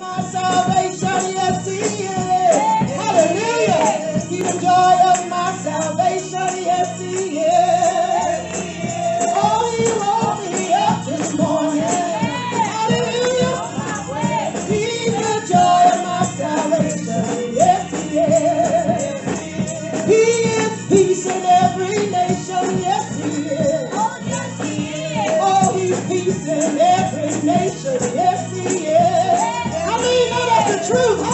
my salvation, yes, He is. Hallelujah. He's the joy truth.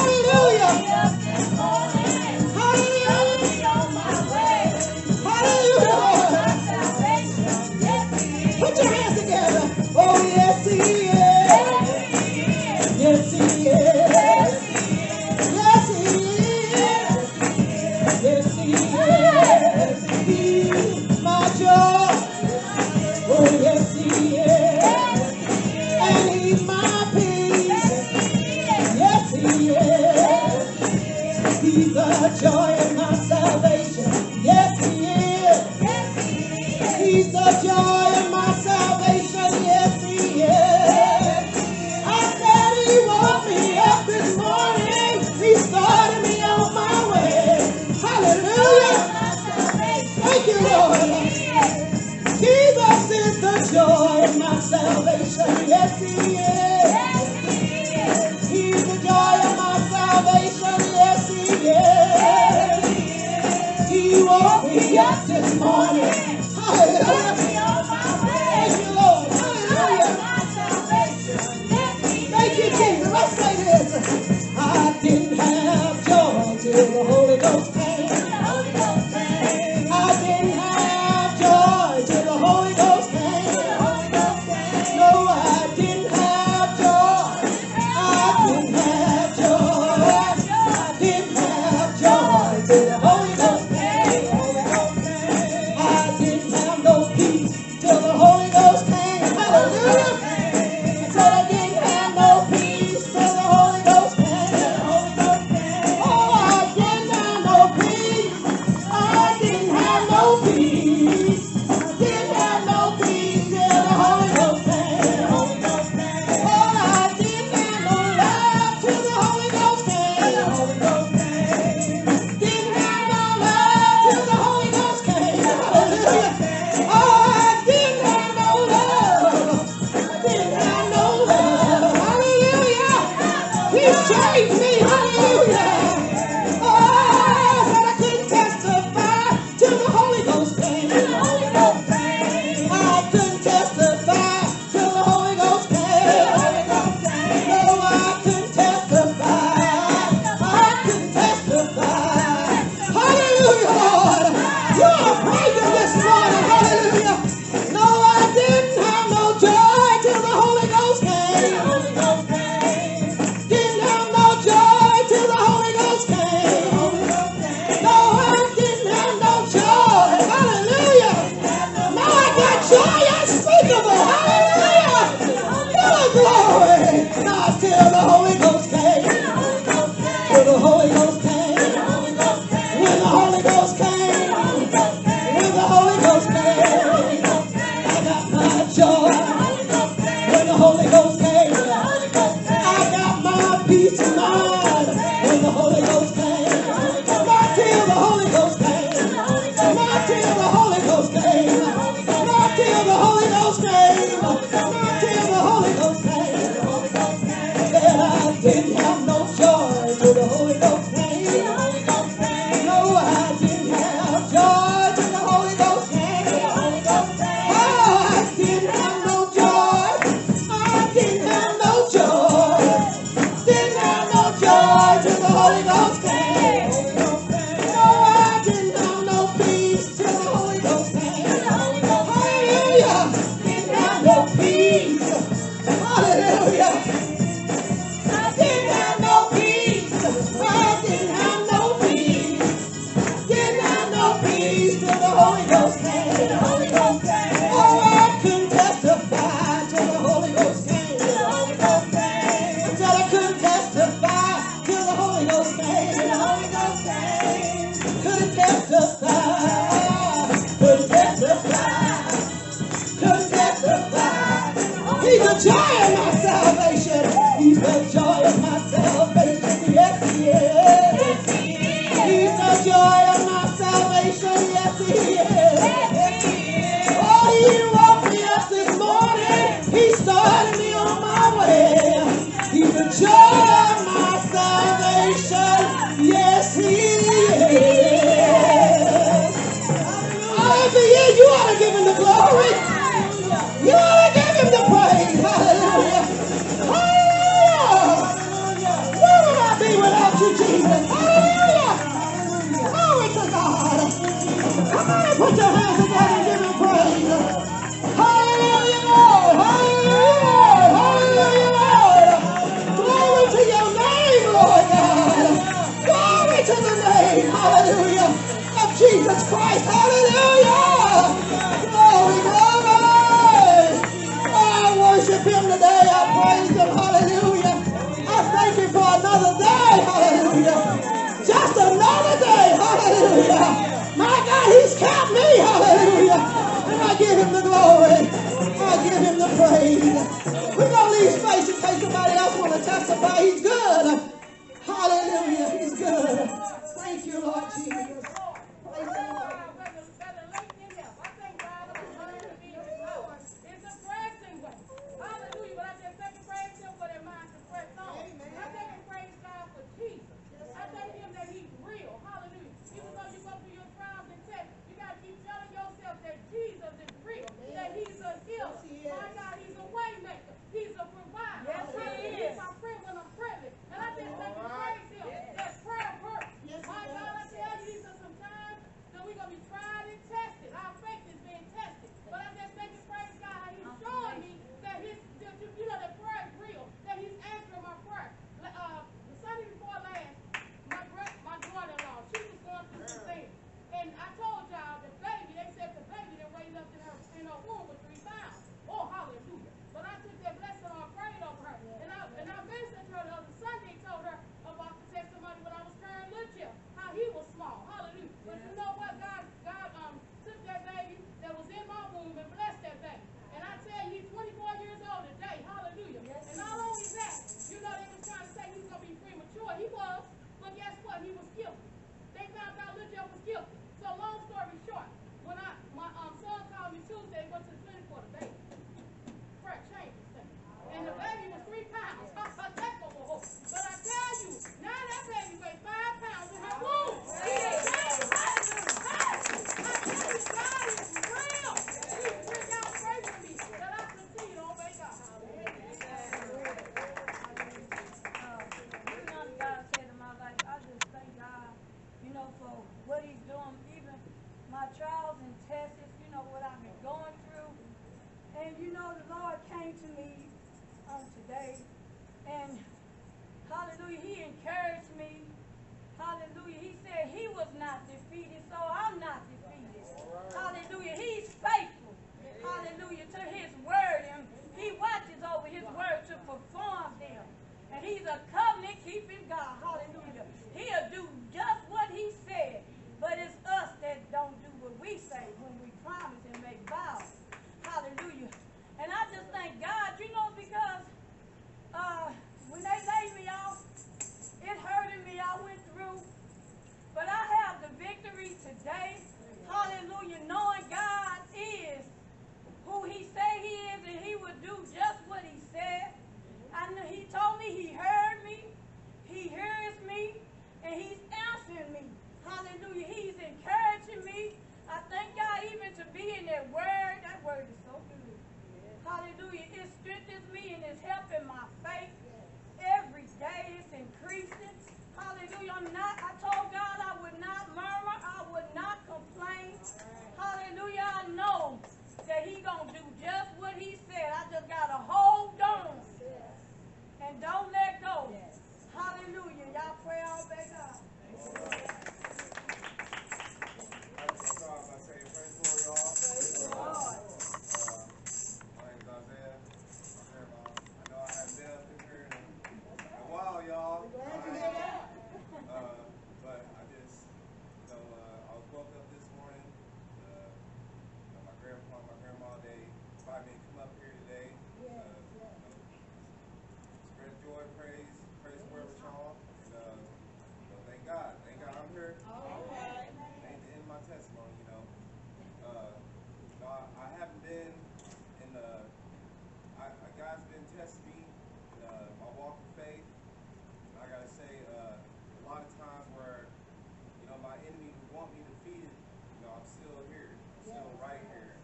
I'm still here. I'm still right here.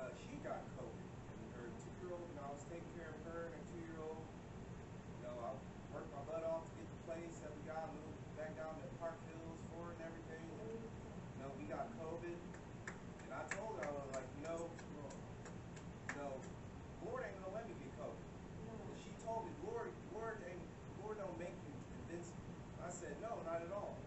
uh, she got COVID. And her two-year-old, and I was taking care of her and her two-year-old. You know, I worked my butt off to get the place that we got, moved back down to Park Hills for her and everything. And, you know, we got COVID. And I told her, I was like, no, no, you Lord ain't gonna let me get COVID. And she told me, Lord, Lord ain't, Lord don't make you convinced. I said, no, not at all.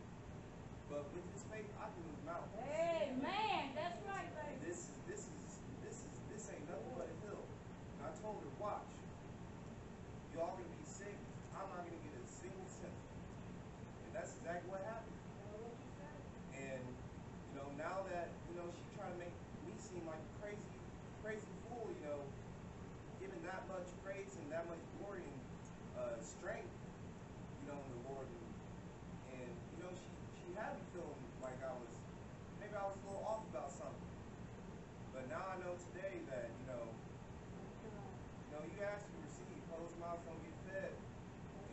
ask, you receive. Closed mouths don't get fed.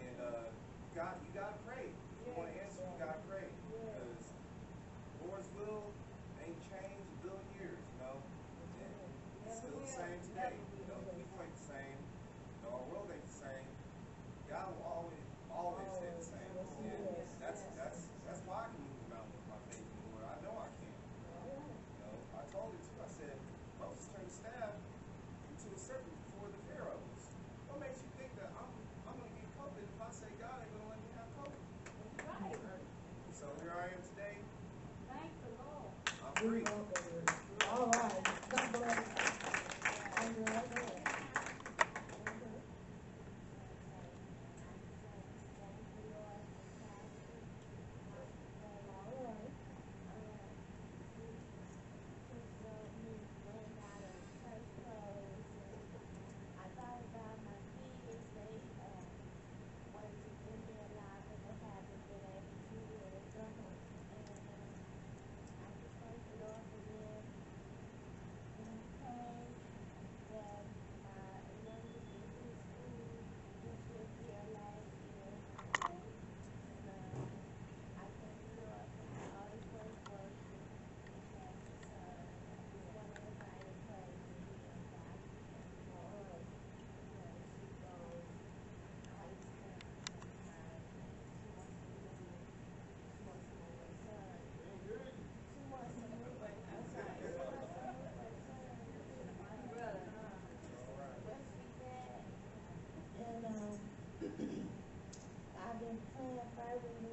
And uh, you got you got to pray. If you want to answer, you got to pray. Because Lord's will ain't changed a billion years, you know. And it's still the same today. three. I will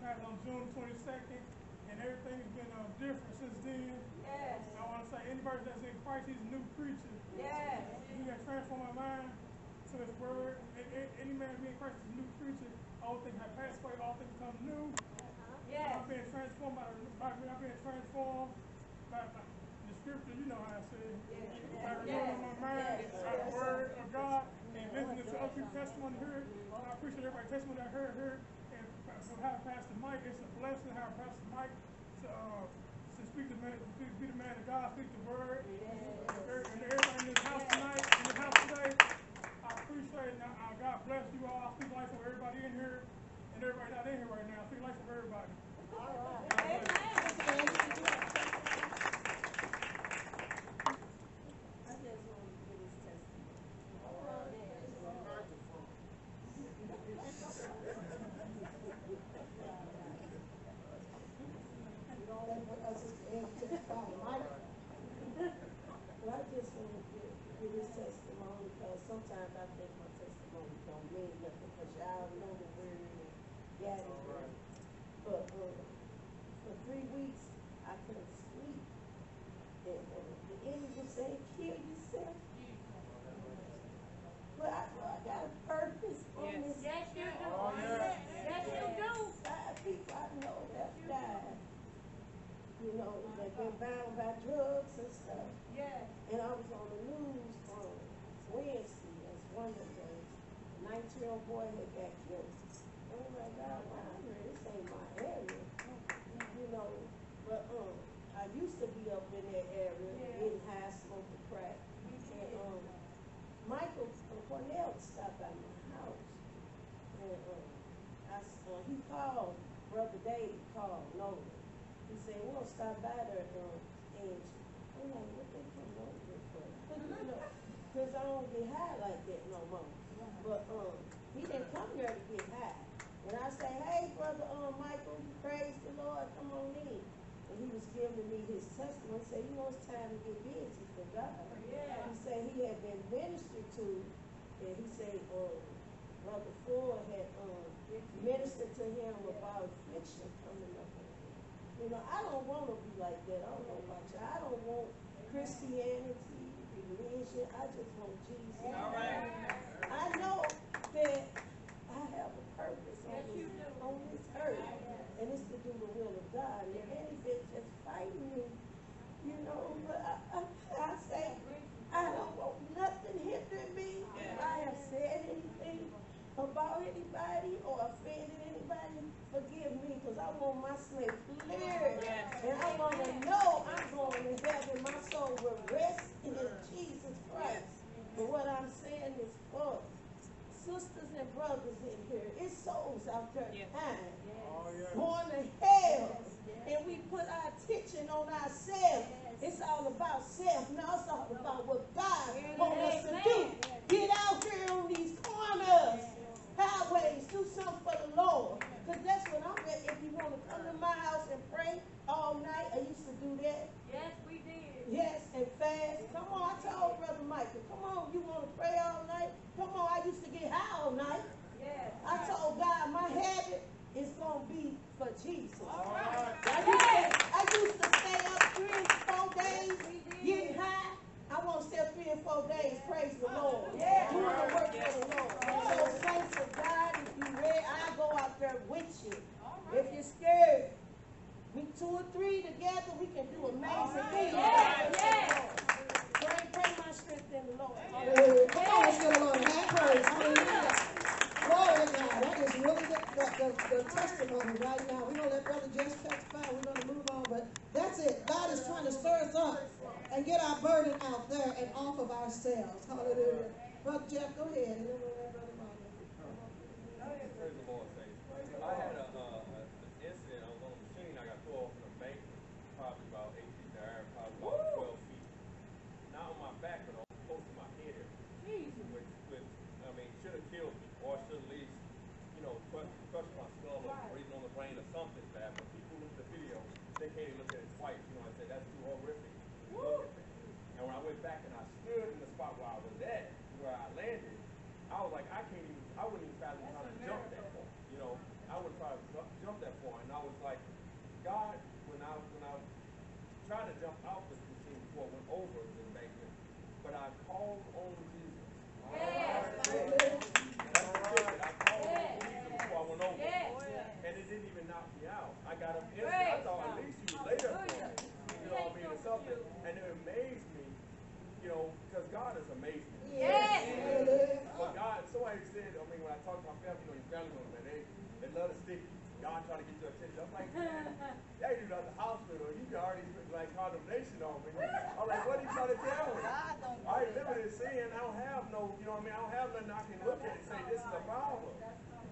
contract on June 22nd, and everything has been uh, different since then. Yes. I want to say, anybody that's in Christ, he's a new creature. Yes. You got transform my mind to his word. Any man being Christ is a new creature. All things have passed away, all things become new. Uh-huh. Yes. I've been transformed by, by I've been transformed by, by the scripture, you know how I say it. Yes. By renewing yes. my mind, yes. by the word of God, and listening to other people's testimony here. I appreciate everybody's testimony that I heard here to have Pastor Mike. It's a blessing have Pastor Mike to, uh, to speak the man, be the man of God, speak the word And everybody in this house tonight, in the house today, I appreciate it. Now, uh, God bless you all. I speak life over everybody in here and everybody not in here right now. I speak life over everybody. All right. God bless you. I just want to give his testimony. You don't let what us in testify, Mike. Well, I just want to give, give his testimony because sometimes I think my testimony don't mean nothing because y'all know the word and got it. right. But, uh, for three weeks, I couldn't sleep. And, uh, the enemy was saying, kill yourself. But I know I got a purpose on this. Yes, you do. Oh, yeah. Yes, you do. Five people I know that died. You know, they've been bound by drugs and stuff. Yes. And I was on the news on Wednesday, that's one of the days. Nineteen-year-old boy had got killed. And I'm like, God, wow, I heard this ain't my area. You know, but, um, I used to be up in that area, Yeah. getting high, smoking crack. And, um, Michael uh, Cornell stopped by my house. And, um, I, s- uh, he called, Brother Dave called Nolan. He said, we'll stop by there, um, and I'm like, what they come over here for? You know, cause I don't get high like that no more. But, um, he didn't come there to get high. And I say, hey, brother, um, Michael, praise the Lord, come on in. And he was giving me his testimony, say, you know, it's time to get God. Yeah. He said he had been ministered to, and he said, um, Brother Ford had, um, ministered to him about affliction coming up. You know, I don't wanna be like that, I don't know about you, I don't want Christianity, religion, I just want Jesus. All right. I know that I have a purpose on Yes, you this, do. on this earth, and it's to do the will of God, and the enemy's just fighting me, you know, but I, I, I say, I don't want nothing hindering me, if I have said anything about anybody or offended anybody, forgive me, cause I want my slate clear, and I wanna know I'm going to heaven, my soul will rest in Jesus Christ. But what I'm saying is for sisters and brothers in here, it's souls out there dying, Oh, yeah. going to hell, and we put our attention on ourselves. It's all about self. Now it's all about what God wants us to do. Get out here on these corners, highways, do something for the Lord. Because that's what I'm at. If you want to come to my house and pray all night, I used to do that. Yes, we did. Yes, and fast. Come on, I told Brother Michael, come on, you want to pray all night? Come on, I used to get high all night. Yes. I told God my habit is gonna be for Jesus. All right. I used, to, I used to stay up three and four days getting high. I want to stay up three and four days, praise the Lord. Yeah. Doing the work for the Lord. So thanks to God, if you ready, I go out there with you. If you're scared, we two or three together, we can do amazing things. Yeah, yeah. Pray, pray my strength in the Lord. Hallelujah. Come on, let's give the Lord a hand praise. Hallelujah. Glory to God. That is really the, the, the, the testimony right now. We're going to let Brother Jess testify. We're going to move on. But that's it. God is trying to stir us up and get our burden out there and off of ourselves. Hallelujah. Brother Jeff, go ahead. Praise the Lord. I had a, an incident, I was on the machine, I got thrown off in a bank, probably about eight feet to iron, probably about twelve feet. Not on my back, but on close to my head area. Which, which, I mean, should have killed me, or should at least, you know, crush, crush my skull or breathing on the brain or something bad. But people look at the video, they can't even look at it twice, you know, I said, that's too horrific. to look at that. And when I went back and I stood in the spot where I was at, where I landed, I was like, I can't even, I wouldn't even fathom trying to jump that far. You know, I would try to jump, jump that far, and I was like, God, when I when I tried to jump out the machine before I went over the embankment, but I called on Jesus. That's the ticket. I called on Jesus before I went over, Yes. and it didn't even knock me out. I got up instantly. I Praise thought God. at least you was later for me. You know what I mean? Or something, and it amazed me. You know, because God is amazing. Yes. Hallelujah. But God, somebody said, I mean, when I talk to my family, you know, your family members, man, they, they love to stick you. God trying to get your attention. I'm like, man, that dude at the hospital. You can already put like condemnation on me. I'm like, what are you trying to tell me? I ain't living in sin. I don't have no, you know what I mean? I don't have nothing I can look at and say this is a problem.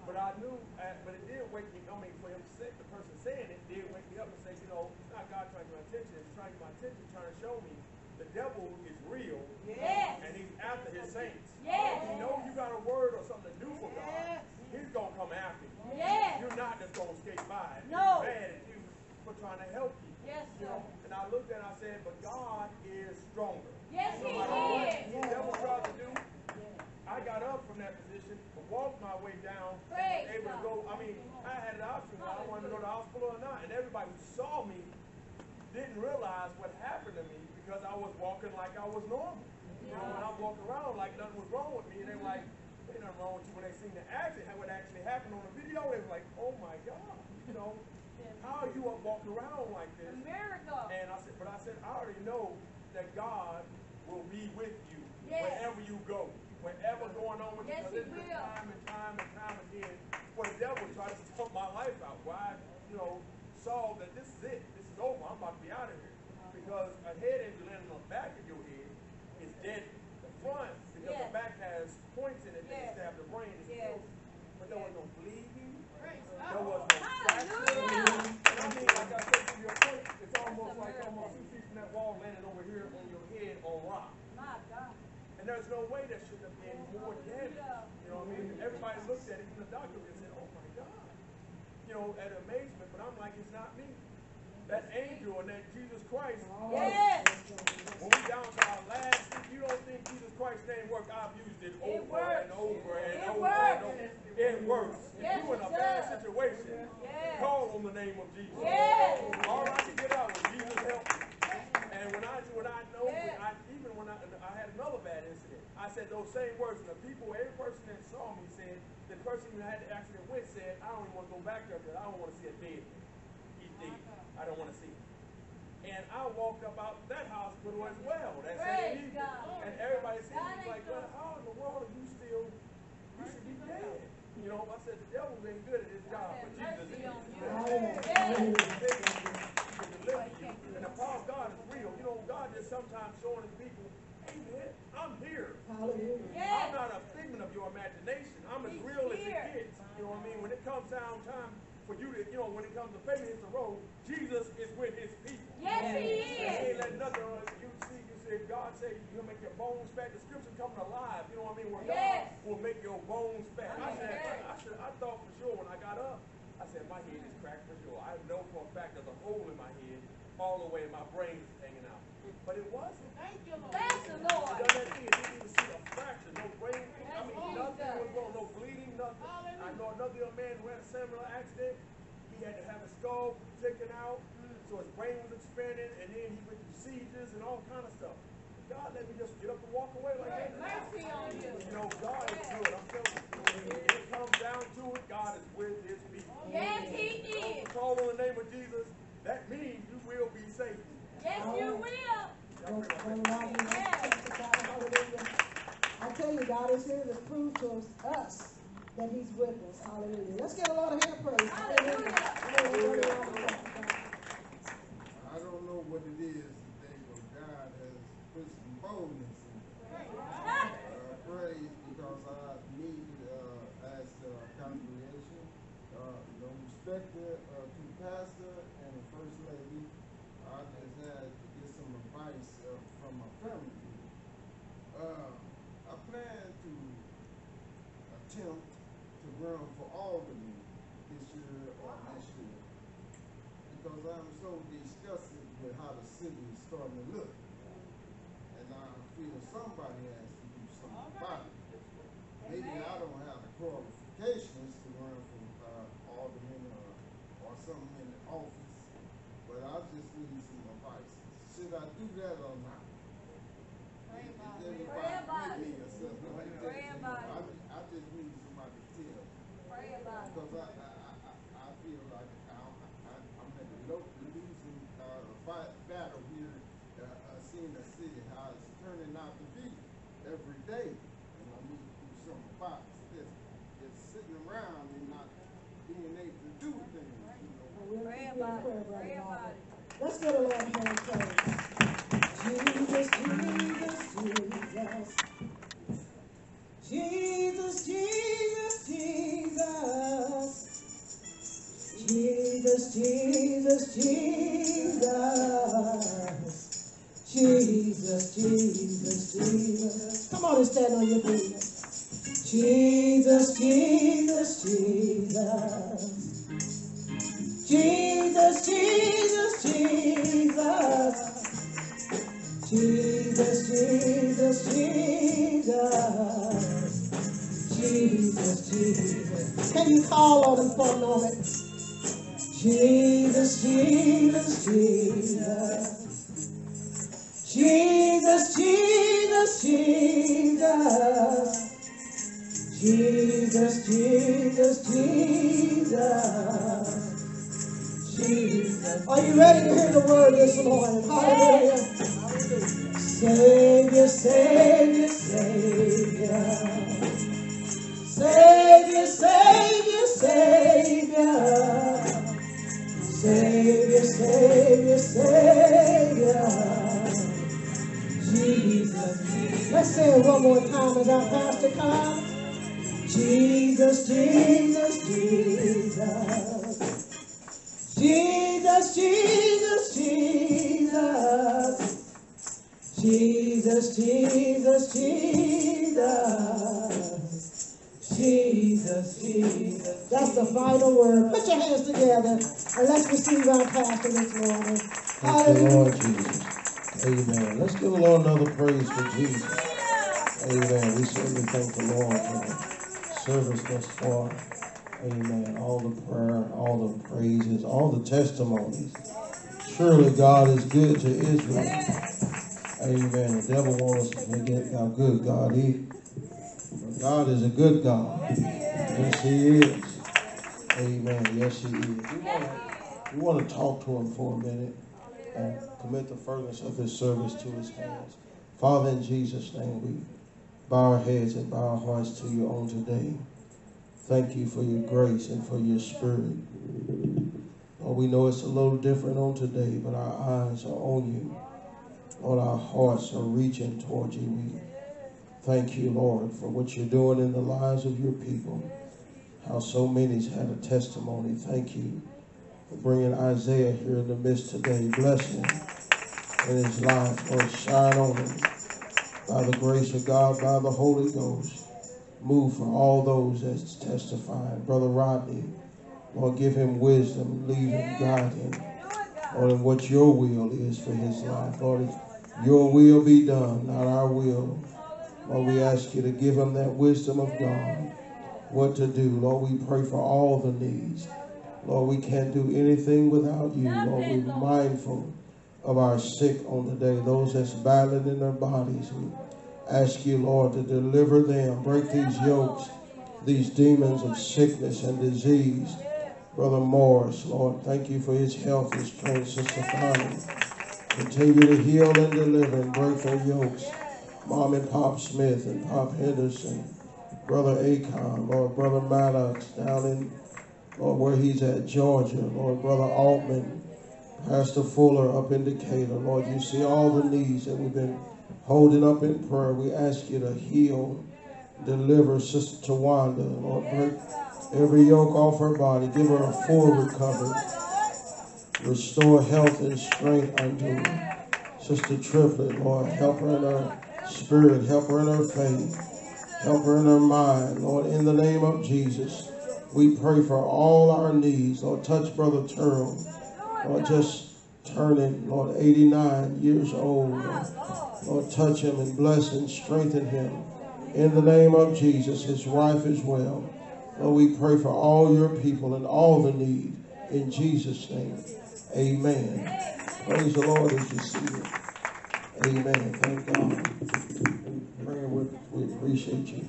But I knew, uh, but it did wake me. I mean, for him say, the person saying it did wake me up and say, you know, it's not God trying to get my attention. It's trying to get my attention, trying to show me the devil is real Yes. and he's after his saints. Yes. He knows you got a word or something to do for God. He's gonna come after you. Yes. You're not just gonna skate by. and be No. Mad at you for trying to help you. Yes, You know, sir. and I looked at it, I said, but God is stronger. Yes, No he matter what is. the devil tried to do, I got up from that position, walked my way down, and Praise able to go. I mean, I had an option I wanted to go to the hospital or not, and everybody who saw me didn't realize what happened to me because I was walking like I was normal. You know, when I walked around like nothing was wrong with me, and they were like, ain't nothing wrong with you. When they seen the accident, what actually happened on the video, they were like, oh my God, you know, how are you up walking around like this? America. And I said, but I said, I already know that God will be with you Yes. wherever you go, whatever going on with Yes, you. he Because will. time and time and time again for the devil try to stump my life out. Why, you know, saw that this is it, this is over, I'm about to be out of here. Because a head injury landing on the back of your head is deadly. The front, because Yes. the back has points in it that Yes. stab the brain, is Yes. killed. But there was no bleeding, Praise there God. was no fracture. Hallelujah. And I mean, like I said to your point, it's almost like almost two feet from that wall landing over here on your head on rock. My God. And there's no way that should have been more damage. You know what I mean? Everybody looked at it, even the doctor and said, oh my God. You know, at amazement, but I'm like, it's not me. That angel and that Jesus Christ. Yes. When we down to our last, if you don't think Jesus Christ's name work, I've used it over works. and over and It over works. and over. It works. Yes, if you're in a bad does. situation, Yes. call on the name of Jesus. Yes. All I can get out was Jesus help me. And when I when I know Yes. when I even when I I had another bad incident, I said those same words. And the people, every person that saw me said, the person who had the accident with said, I don't even want to go back there because I don't want to see a dead man. He's dead. I don't want to see him. And I walked up out that hospital as well. That same evening. And everybody ain't like, well, how in the world are you still, you should be dead. You know, I said, the devil ain't good at his job, but Jesus is. on you. Hallelujah. Yes. And the power of God is real. You know, God just sometimes showing his people, I'm here. Hallelujah. I'm not a figment of your imagination. I'm as He's real as here. it gets. You know what I mean? When it comes down time for you to, you know, when it comes to faith hits the road, Jesus is with his people. Yes, he And he ain't let nothing on you see. You said God said you'll make your bones fat. The scripture coming alive. You know what I mean? Where Yes. God will make your bones fat. I said, Yes. I, said, I thought for sure when I got up, I said my head is cracked for sure. I know for a fact there's a hole in my head all the way my brain is hanging out. But it wasn't. Thank you, Lord. Lord. done that thing. It didn't see a fracture, no brain. I mean, nothing was wrong, no bleeding, nothing. I know another young man who had a similar accident. He had to have his skull taken out, so his brain was expanded, and then he went through seizures and all kind of stuff. God let me just get up and walk away like that. Mercy on you. You know, God is good. I'm telling you. When it comes down to it, God is with his people. Yes, he So is. call on the name of Jesus. That means you will be saved. Yes, you will. Brother Rodney, testify, hallelujah. I tell you, God is here to prove to us that He's with us. Hallelujah. Let's get a lot of hand praise. Hallelujah. Hallelujah. I don't know what it is today, but God has put some boldness in me. Uh, praise because I need, uh, as a congregation, uh, no respect to, uh, to pastor today, and I'm using some box that's, that's sitting around and not being able to do things. Pray about it. Let's go to Lord Mary Kay. Jesus, Jesus, Jesus. Jesus, Jesus, Jesus. Jesus, Jesus, Jesus. Jesus, Jesus, Jesus. Come on and stand on your feet. Jesus, Jesus, Jesus. Jesus, Jesus, Jesus. Jesus, Jesus, Jesus. Jesus, Jesus. Can you call on him for a moment? Jesus, Jesus, Jesus. Jesus, Jesus, Jesus. Jesus, Jesus, Jesus. Jesus. Are you ready to hear the word this morning? Hallelujah. Savior, Savior, Savior. Savior, Savior, Savior. Savior, Savior, Savior. Jesus. Let's say it one more time as our pastor comes. Jesus, Jesus, Jesus. Jesus, Jesus, Jesus. Jesus, Jesus, Jesus. Jesus, Jesus. That's the final word. Put your hands together and let's receive our pastor this morning. Thank you, Hallelujah. Amen. Let's give the Lord another praise for Jesus. Amen. We certainly thank the Lord for the service thus far. Amen. All the prayer, all the praises, all the testimonies. Surely God is good to Israel. Amen. The devil wants us to forget how good God is. But God is a good God. Yes, He is. Amen. Yes, He is. We want to, talk to Him for a minute and commit the furtherance of his service to His hands. Father, in Jesus' name, we bow our heads and bow our hearts to you on today. Thank you for your grace and for your spirit. Lord, we know it's a little different on today, but our eyes are on you. Lord, our hearts are reaching toward you. We thank you, Lord, for what you're doing in the lives of your people. How so many's had a testimony. Thank you bringing Isaiah here in the midst today. Bless him in his life. Lord, shine on him by the grace of God, by the Holy Ghost. Move for all those that's testifying. Brother Rodney, Lord, give him wisdom, lead him, guide him. Lord, what your will is for his life. Lord, your will be done, not our will. Lord, we ask you to give him that wisdom of God, what to do. Lord, we pray for all the needs. Lord, we can't do anything without you. Lord, we're mindful of our sick on the day, those that's battling in their bodies. We ask you, Lord, to deliver them, break these yokes, these demons of sickness and disease. Brother Morris, Lord, thank you for his health, his strength, Sister Connie. Continue to heal and deliver and break their yokes. Mom and Pop Smith and Pop Henderson, Brother Akon, Lord, Brother Maddox down in, Lord, where he's at, Georgia, Lord, Brother Altman, Pastor Fuller up in Decatur, Lord, you see all the needs that we've been holding up in prayer. We ask you to heal, deliver Sister Tawanda, Lord, break every yoke off her body, give her a full recovery, restore health and strength unto her. Sister Triplet, Lord, help her in her spirit, help her in her faith, help her in her mind, Lord, in the name of Jesus. We pray for all our needs. Lord, touch Brother Turl. Lord, just turning, Lord, 89 years old. Lord, touch him and bless and strengthen him. In the name of Jesus, his wife as well. Lord, we pray for all your people and all the need. In Jesus' name, amen. Praise the Lord as you see it. Amen. Thank God. With, we appreciate you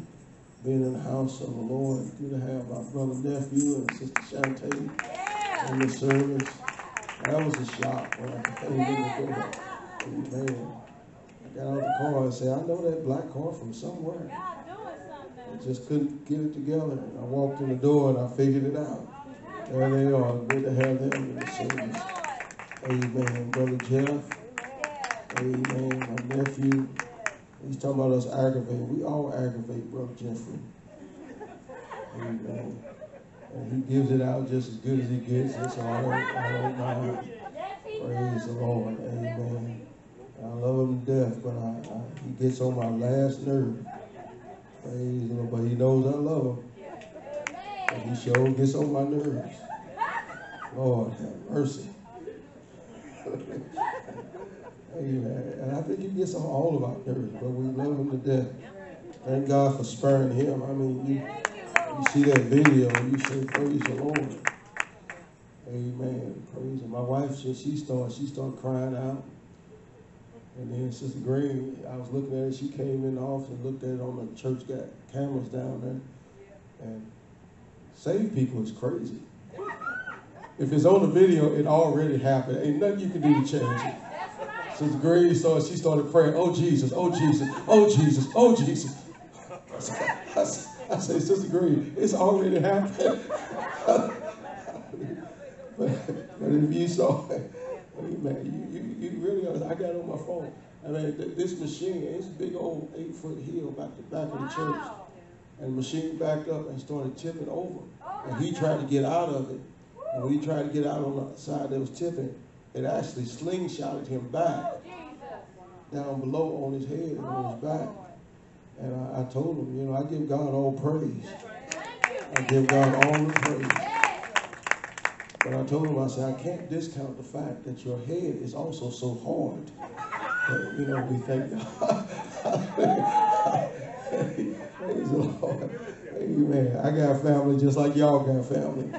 being in the house of the Lord. Good to have my brother nephew and sister Shantae in the service. That was a shock when I came in the door. Amen. I got out of the car and said, I know that black car from somewhere. God doing something. I just couldn't get it together. And I walked in the door and I figured it out. There they are. Good to have them in the service. Amen. Brother Jeff. Amen. My nephew. He's talking about us aggravating. We all aggravate Brother Jeffrey. Amen. And he gives it out just as good as he gets it, so I don't, I don't. Praise the Lord. Amen. I love him to death, but I, I, he gets on my last nerve. Praise the Lord. But he knows I love him. And he sure gets on my nerves. Lord have mercy. Amen. And I think he gets all of our nerves, but we love him to death. Thank God for sparing him. I mean, you, you see that video, and you say, praise the Lord. Amen. Praise him. My wife, she, she started, she started crying out. And then Sister Green, I was looking at it, she came in the office and looked at it on the church, got cameras down there. And save people is crazy. If it's on the video, it already happened. Ain't nothing you can do to change it. Sister Green started, she started praying, oh Jesus, oh Jesus, oh Jesus, oh Jesus. I said, I said, I said Sister Green, it's already happened. but, but if you saw it, man, you, you, you really, I got it on my phone. I mean, th- this machine, it's a big old eight foot hill back the back of the church. And the machine backed up and started tipping over. And he oh, tried to get out of it. And when he tried to get out on the side that was tipping, it actually slingshotted him back down below on his head and on his back. And I, I told him, you know, I give God all praise. I give God all the praise. But I told him, I said, I can't discount the fact that your head is also so hard. That, you know, we thank God. Praise the Lord. Amen. I got family just like y'all got family.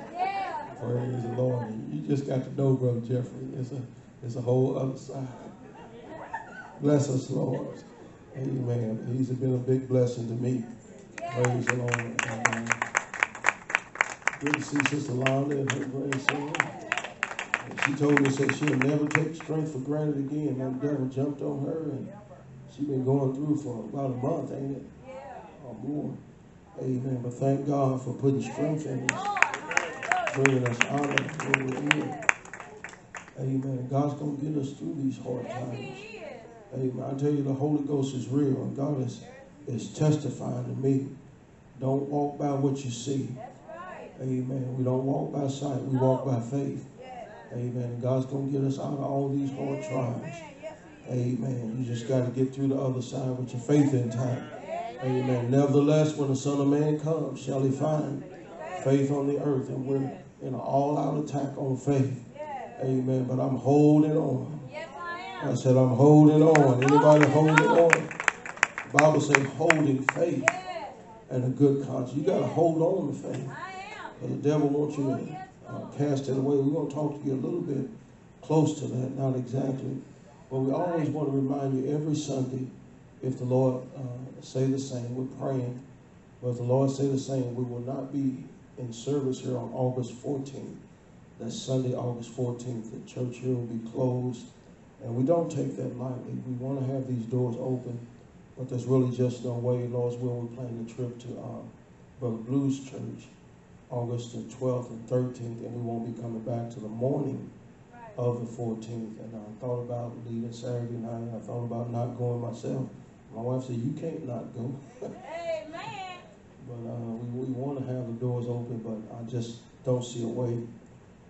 Praise the Lord. You just got to know, Brother Jeffrey. It's a, it's a whole other side. Bless us, Lord. Amen. He's been a big blessing to me. Praise the Lord. Amen. Good to see Sister Londa and her grandson. She told me said she'll never take strength for granted again. That devil jumped on her and she's been going through for about a month, ain't it? Or more. Amen. But thank God for putting strength in us, bringing us honor where we're. Amen. God's going to get us through these hard times. Amen. I tell you, the Holy Ghost is real, and God is, is testifying to me. Don't walk by what you see. Amen. We don't walk by sight, we walk by faith. Amen. God's going to get us out of all these hard trials. Amen. You just got to get through the other side with your faith in time. Amen. Nevertheless, when the Son of Man comes, shall he find faith on the earth? And we're in an all-out attack on faith. Amen. But I'm holding on. I said, I'm holding on. Anybody holding on? The Bible says holding faith and a good conscience. You got to hold on to faith. Because the devil wants you to uh, cast it away. We're going to talk to you a little bit close to that, not exactly. But we always want to remind you every Sunday, if the Lord uh, say the same, we're praying. But if the Lord say the same, we will not be in service here on August 14th. That's Sunday, August 14th. The church here will be closed. And we don't take that lightly. We want to have these doors open, but there's really just no way. Lord's will, we're planning a trip to uh, Brother Blues Church, August the 12th and 13th, and we won't be coming back to the morning of the 14th. And I thought about leaving Saturday night. I thought about not going myself. My wife said, you can't not go. Amen. But uh, we, we want to have the doors open, but I just don't see a way.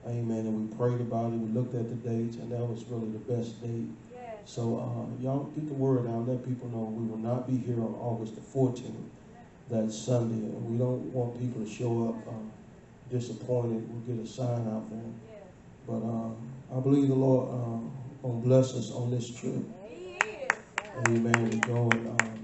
Amen. And we prayed about it. We looked at the dates, and that was really the best date. Yes. So uh, y'all get the word out. Let people know we will not be here on August the 14th. That Sunday, and we don't want people to show up uh, disappointed. We'll get a sign out there. Yes. But uh, I believe the Lord uh, gonna bless us on this trip. He is. Amen. We're going. Um,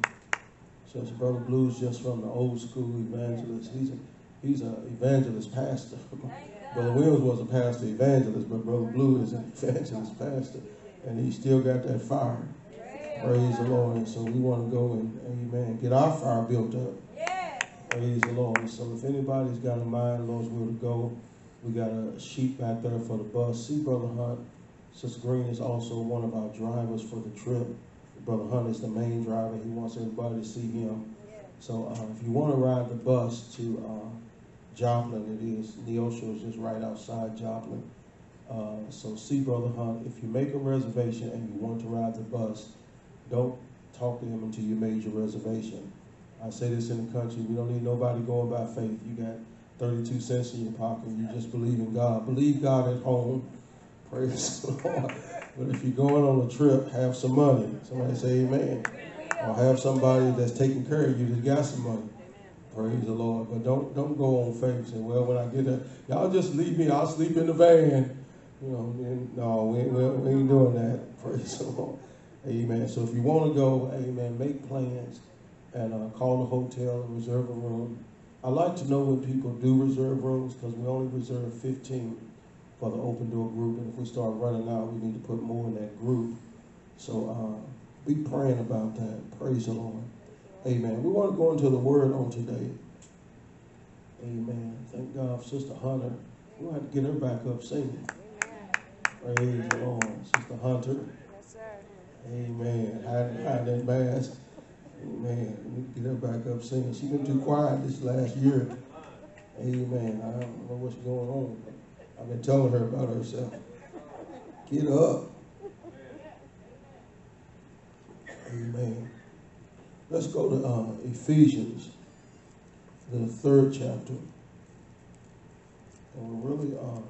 since Brother Blues just from the old school evangelist, he's a he's a evangelist pastor. Brother Wills was a pastor evangelist, but Brother Blue is an evangelist pastor, and he still got that fire. Praise the Lord. And so we want to go and amen, get our fire built up. Praise the Lord. So if anybody's got a mind, Lord's will to go, we got a sheet back there for the bus. See Brother Hunt. Sister Green is also one of our drivers for the trip. Brother Hunt is the main driver. He wants everybody to see him. So uh, if you want to ride the bus to uh, Joplin, it is, Neosho is just right outside Joplin. Uh, so see Brother Hunt, if you make a reservation and you want to ride the bus, don't talk to him until you made your reservation. I say this in the country, we don't need nobody going by faith. You got 32 cents in your pocket, you just believe in God. Believe God at home. Praise the Lord. But if you're going on a trip, have some money. Somebody say amen. Or have somebody that's taking care of you that got some money. Praise the Lord. But don't don't go on faith and well, when I get there, y'all just leave me. I'll sleep in the van. You know, no, we, we ain't doing that. Praise the Lord. Amen. So if you want to go, amen, make plans and uh, call the hotel and reserve a room. I like to know when people do reserve rooms because we only reserve 15 for the open door group. And if we start running out, we need to put more in that group. So uh, be praying about that. Praise the Lord. Amen. We want to go into the word on today. Amen. Thank God Sister Hunter. We'll have to get her back up singing. Praise the Lord. Sister Hunter. Yes, sir. Amen. Hide, hide that mask. Amen. We need get her back up singing. She's been too quiet this last year. Amen. I don't know what's going on. I've been telling her about herself. Get up. Amen. Let's go to uh, Ephesians, the third chapter. And we're really uh,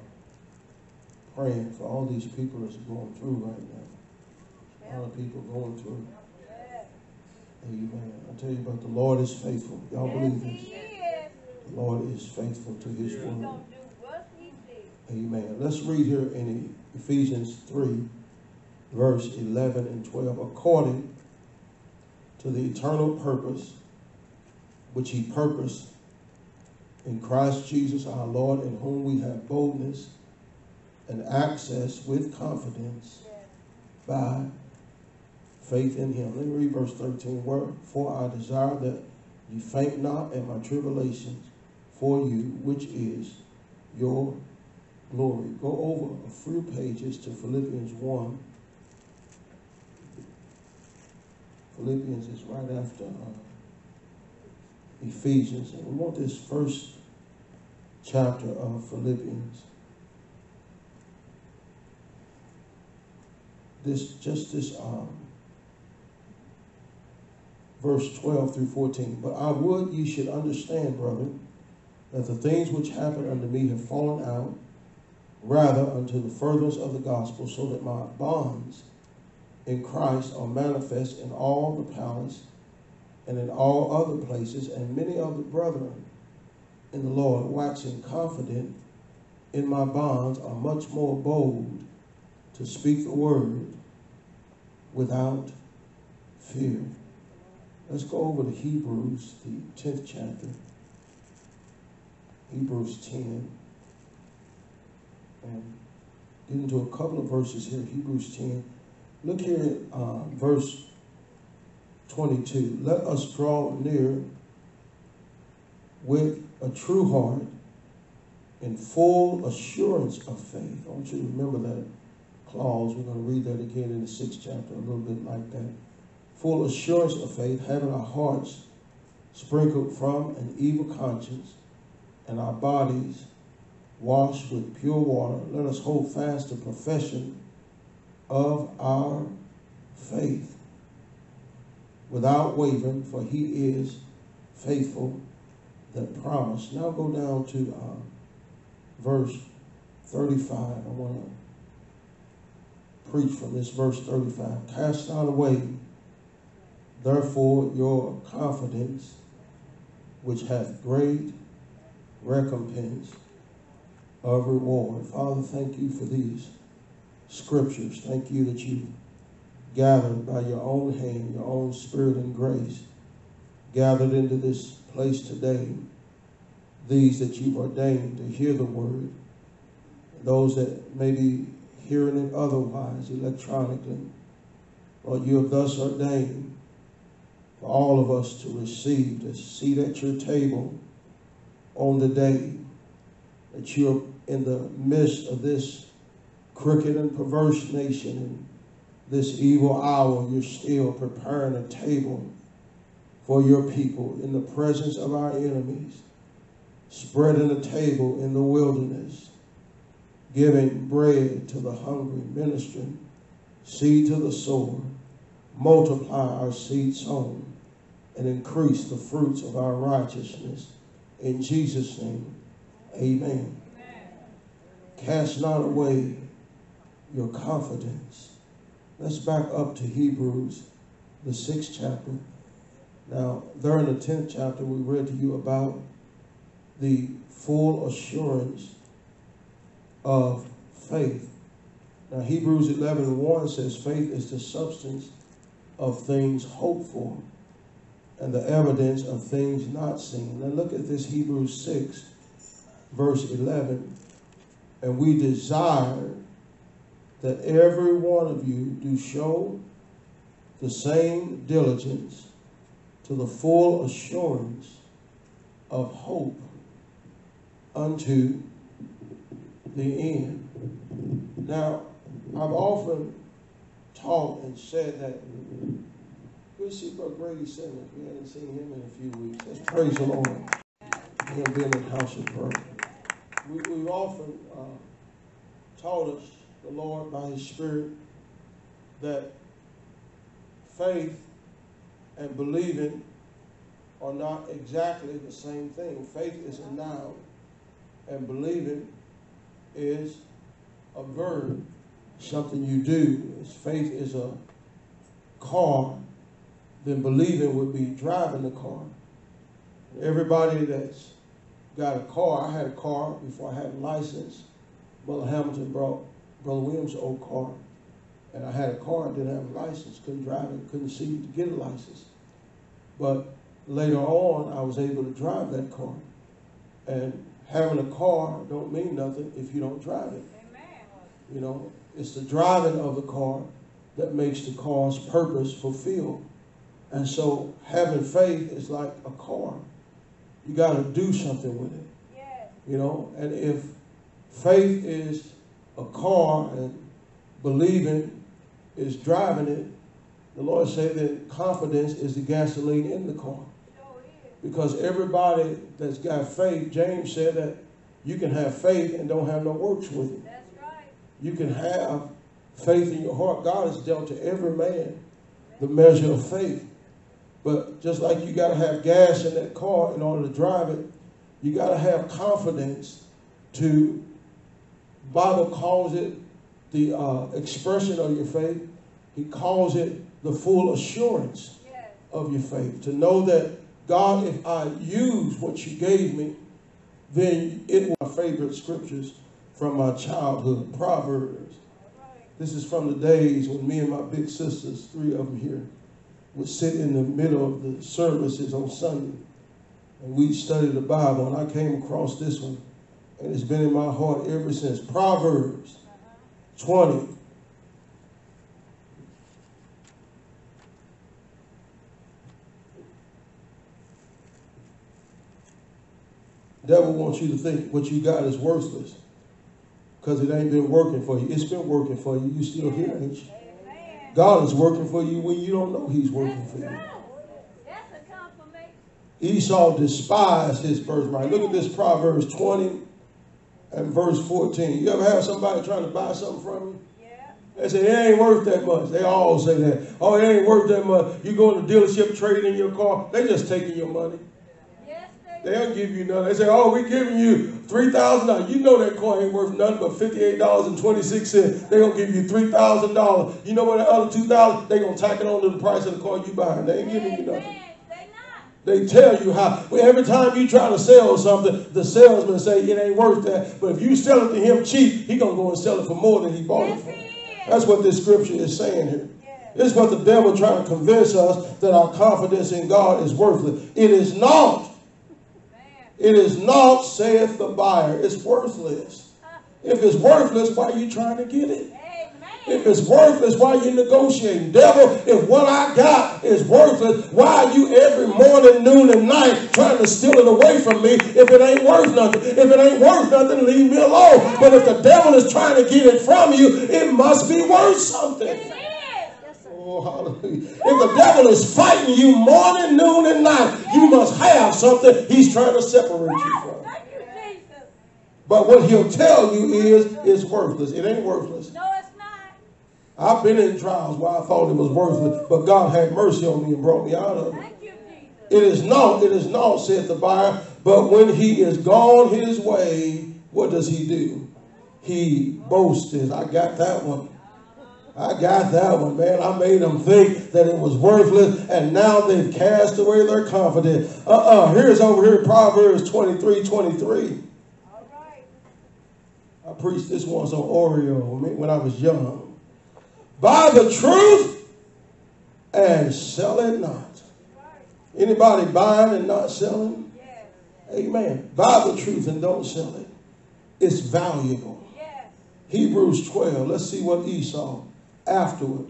praying for all these people that's going through right now. A lot of people going through. Amen. I tell you about the Lord is faithful. Y'all believe this? The Lord is faithful to his word. gonna do what he said. Amen. Let's read here in Ephesians 3, verse 11 and 12. According to the eternal purpose which he purposed in Christ Jesus our Lord, in whom we have boldness and access with confidence by faith in him. Let me read verse 13. Wherefore I desire that you faint not at my tribulations for you, which is your glory. Go over a few pages to Philippians 1. Philippians is right after uh, Ephesians. And we want this first chapter of Philippians. This, just this, um, verse 12 through 14. But I would ye should understand, brethren, that the things which happened unto me have fallen out rather unto the furtherance of the gospel, so that my bonds in Christ are manifest in all the palace and in all other places, and many of the brethren in the Lord, waxing confident in my bonds, are much more bold to speak the word without fear. Let's go over to Hebrews, the 10th chapter. Hebrews 10 and get into a couple of verses here. Hebrews 10. Look here at uh, verse 22. Let us draw near with a true heart in full assurance of faith. I want you to remember that clause. We're going to read that again in the sixth chapter, a little bit like that. Full assurance of faith, having our hearts sprinkled from an evil conscience and our bodies washed with pure water, let us hold fast the profession of our faith without wavering, for he is faithful that promised. Now go down to uh, verse 35. I want to preach from this verse 35. Cast not away, therefore, your confidence, which hath great recompense of reward. Father, thank you for these scriptures. Thank you that you gathered by your own hand, your own spirit and grace, gathered into this place today. These that you've ordained to hear the word, those that may be hearing it otherwise, electronically. Lord, you have thus ordained for all of us to receive, to seat at your table on the day that you're in the midst of this crooked and perverse nation and this evil hour, you're still preparing a table for your people in the presence of our enemies, spreading a table in the wilderness, giving bread to the hungry, ministering seed to the sower, multiply our seed sown, and increase the fruits of our righteousness. In Jesus' name, amen. Cast not away your confidence. Let's back up to Hebrews, the sixth chapter. Now, there in the tenth chapter, we read to you about the full assurance of faith. Now, Hebrews 11 and 1 says, faith is the substance of things hoped for and the evidence of things not seen. Now, look at this Hebrews 6, verse 11. And we desire that every one of you do show the same diligence to the full assurance of hope unto the end. Now, I've often taught and said that to see Brother Grady Simmons. We haven't seen him in a few weeks. Let's praise the Lord. Him being in the house of prayer. We, we've often uh, taught us, the Lord by His Spirit, that faith and believing are not exactly the same thing. Faith is a noun, and believing is a verb, something you do. Faith is a car, then believing would be driving the car. Everybody that's got a car, I had a car before I had a license. Brother Hamilton brought Brother Williams' old car. And I had a car, didn't have a license, couldn't drive it, couldn't see to get a license. But later on, I was able to drive that car. And having a car don't mean nothing if you don't drive it. You know, it's the driving of the car that makes the car's purpose fulfilled. And so having faith is like a car. You got to do something with it. You know, and if faith is a car and believing is driving it, the Lord said that confidence is the gasoline in the car. Oh, because everybody that's got faith, James said that you can have faith and don't have no works with it. That's right. You can have faith in your heart. God has dealt to every man the measure of faith. But just like you got to have gas in that car in order to drive it, you got to have confidence to, Bible calls it the uh, expression of your faith. He calls it the full assurance Yes. of your faith. To know that, God, if I use what you gave me, then it was my favorite scriptures from my childhood, Proverbs. This is from the days when me and my big sisters, three of them here, would sit in the middle of the services on Sunday. And we'd study the Bible, and I came across this one, and it's been in my heart ever since. Proverbs 20. Devil wants you to think what you got is worthless because it ain't been working for you. It's been working for you. You still here, ain't you? God is working for you when you don't know He's working for you. That's a confirmation. Esau despised his birthright. Look at this Proverbs 20 and verse 14. You ever have somebody trying to buy something from you? Yeah. They say it ain't worth that much. They all say that. Oh, it ain't worth that much. You go to the dealership trading in your car. They just taking your money. They'll give you nothing. They say, oh, we're giving you $3,000. You know that coin ain't worth nothing but $58.26. They're going to give you $3,000. You know what the other $2,000? They're going to tack it on to the price of the car you buying. They ain't giving you nothing. They not. They tell you how. Well, every time you try to sell something, the salesman say it ain't worth that. But if you sell it to him cheap, he gonna go and sell it for more than he bought it for. That's what this scripture is saying here. This is what the devil trying to convince us that our confidence in God is worthless. It is not. It is not, saith the buyer. It's worthless. If it's worthless, why are you trying to get it? If it's worthless, why are you negotiating? Devil, if what I got is worthless, why are you every morning, noon, and night trying to steal it away from me if it ain't worth nothing? If it ain't worth nothing, leave me alone. But if the devil is trying to get it from you, it must be worth something. It is. Yes, sir. Oh, hallelujah. If the devil is fighting you morning, noon, and night, you must have something he's trying to separate you from. Thank you, Jesus. But what he'll tell you is it's worthless. It ain't worthless. No, it's not. I've been in trials where I thought it was worthless, but God had mercy on me and brought me out of it. Thank you, Jesus. It is not, it is not, said the buyer, but when he is gone his way, what does he do? He boasted. I got that one. I got that one, man. I made them think that it was worthless, and now they've cast away their confidence. Uh-uh. Here's over here, Proverbs 23, 23. All right. I preached this once on Oreo when I was young. Buy the truth and sell it not. Anybody buying and not selling? Yes. Amen. Buy the truth and don't sell it. It's valuable. Yes. Hebrews 12. Let's see what Esau afterward.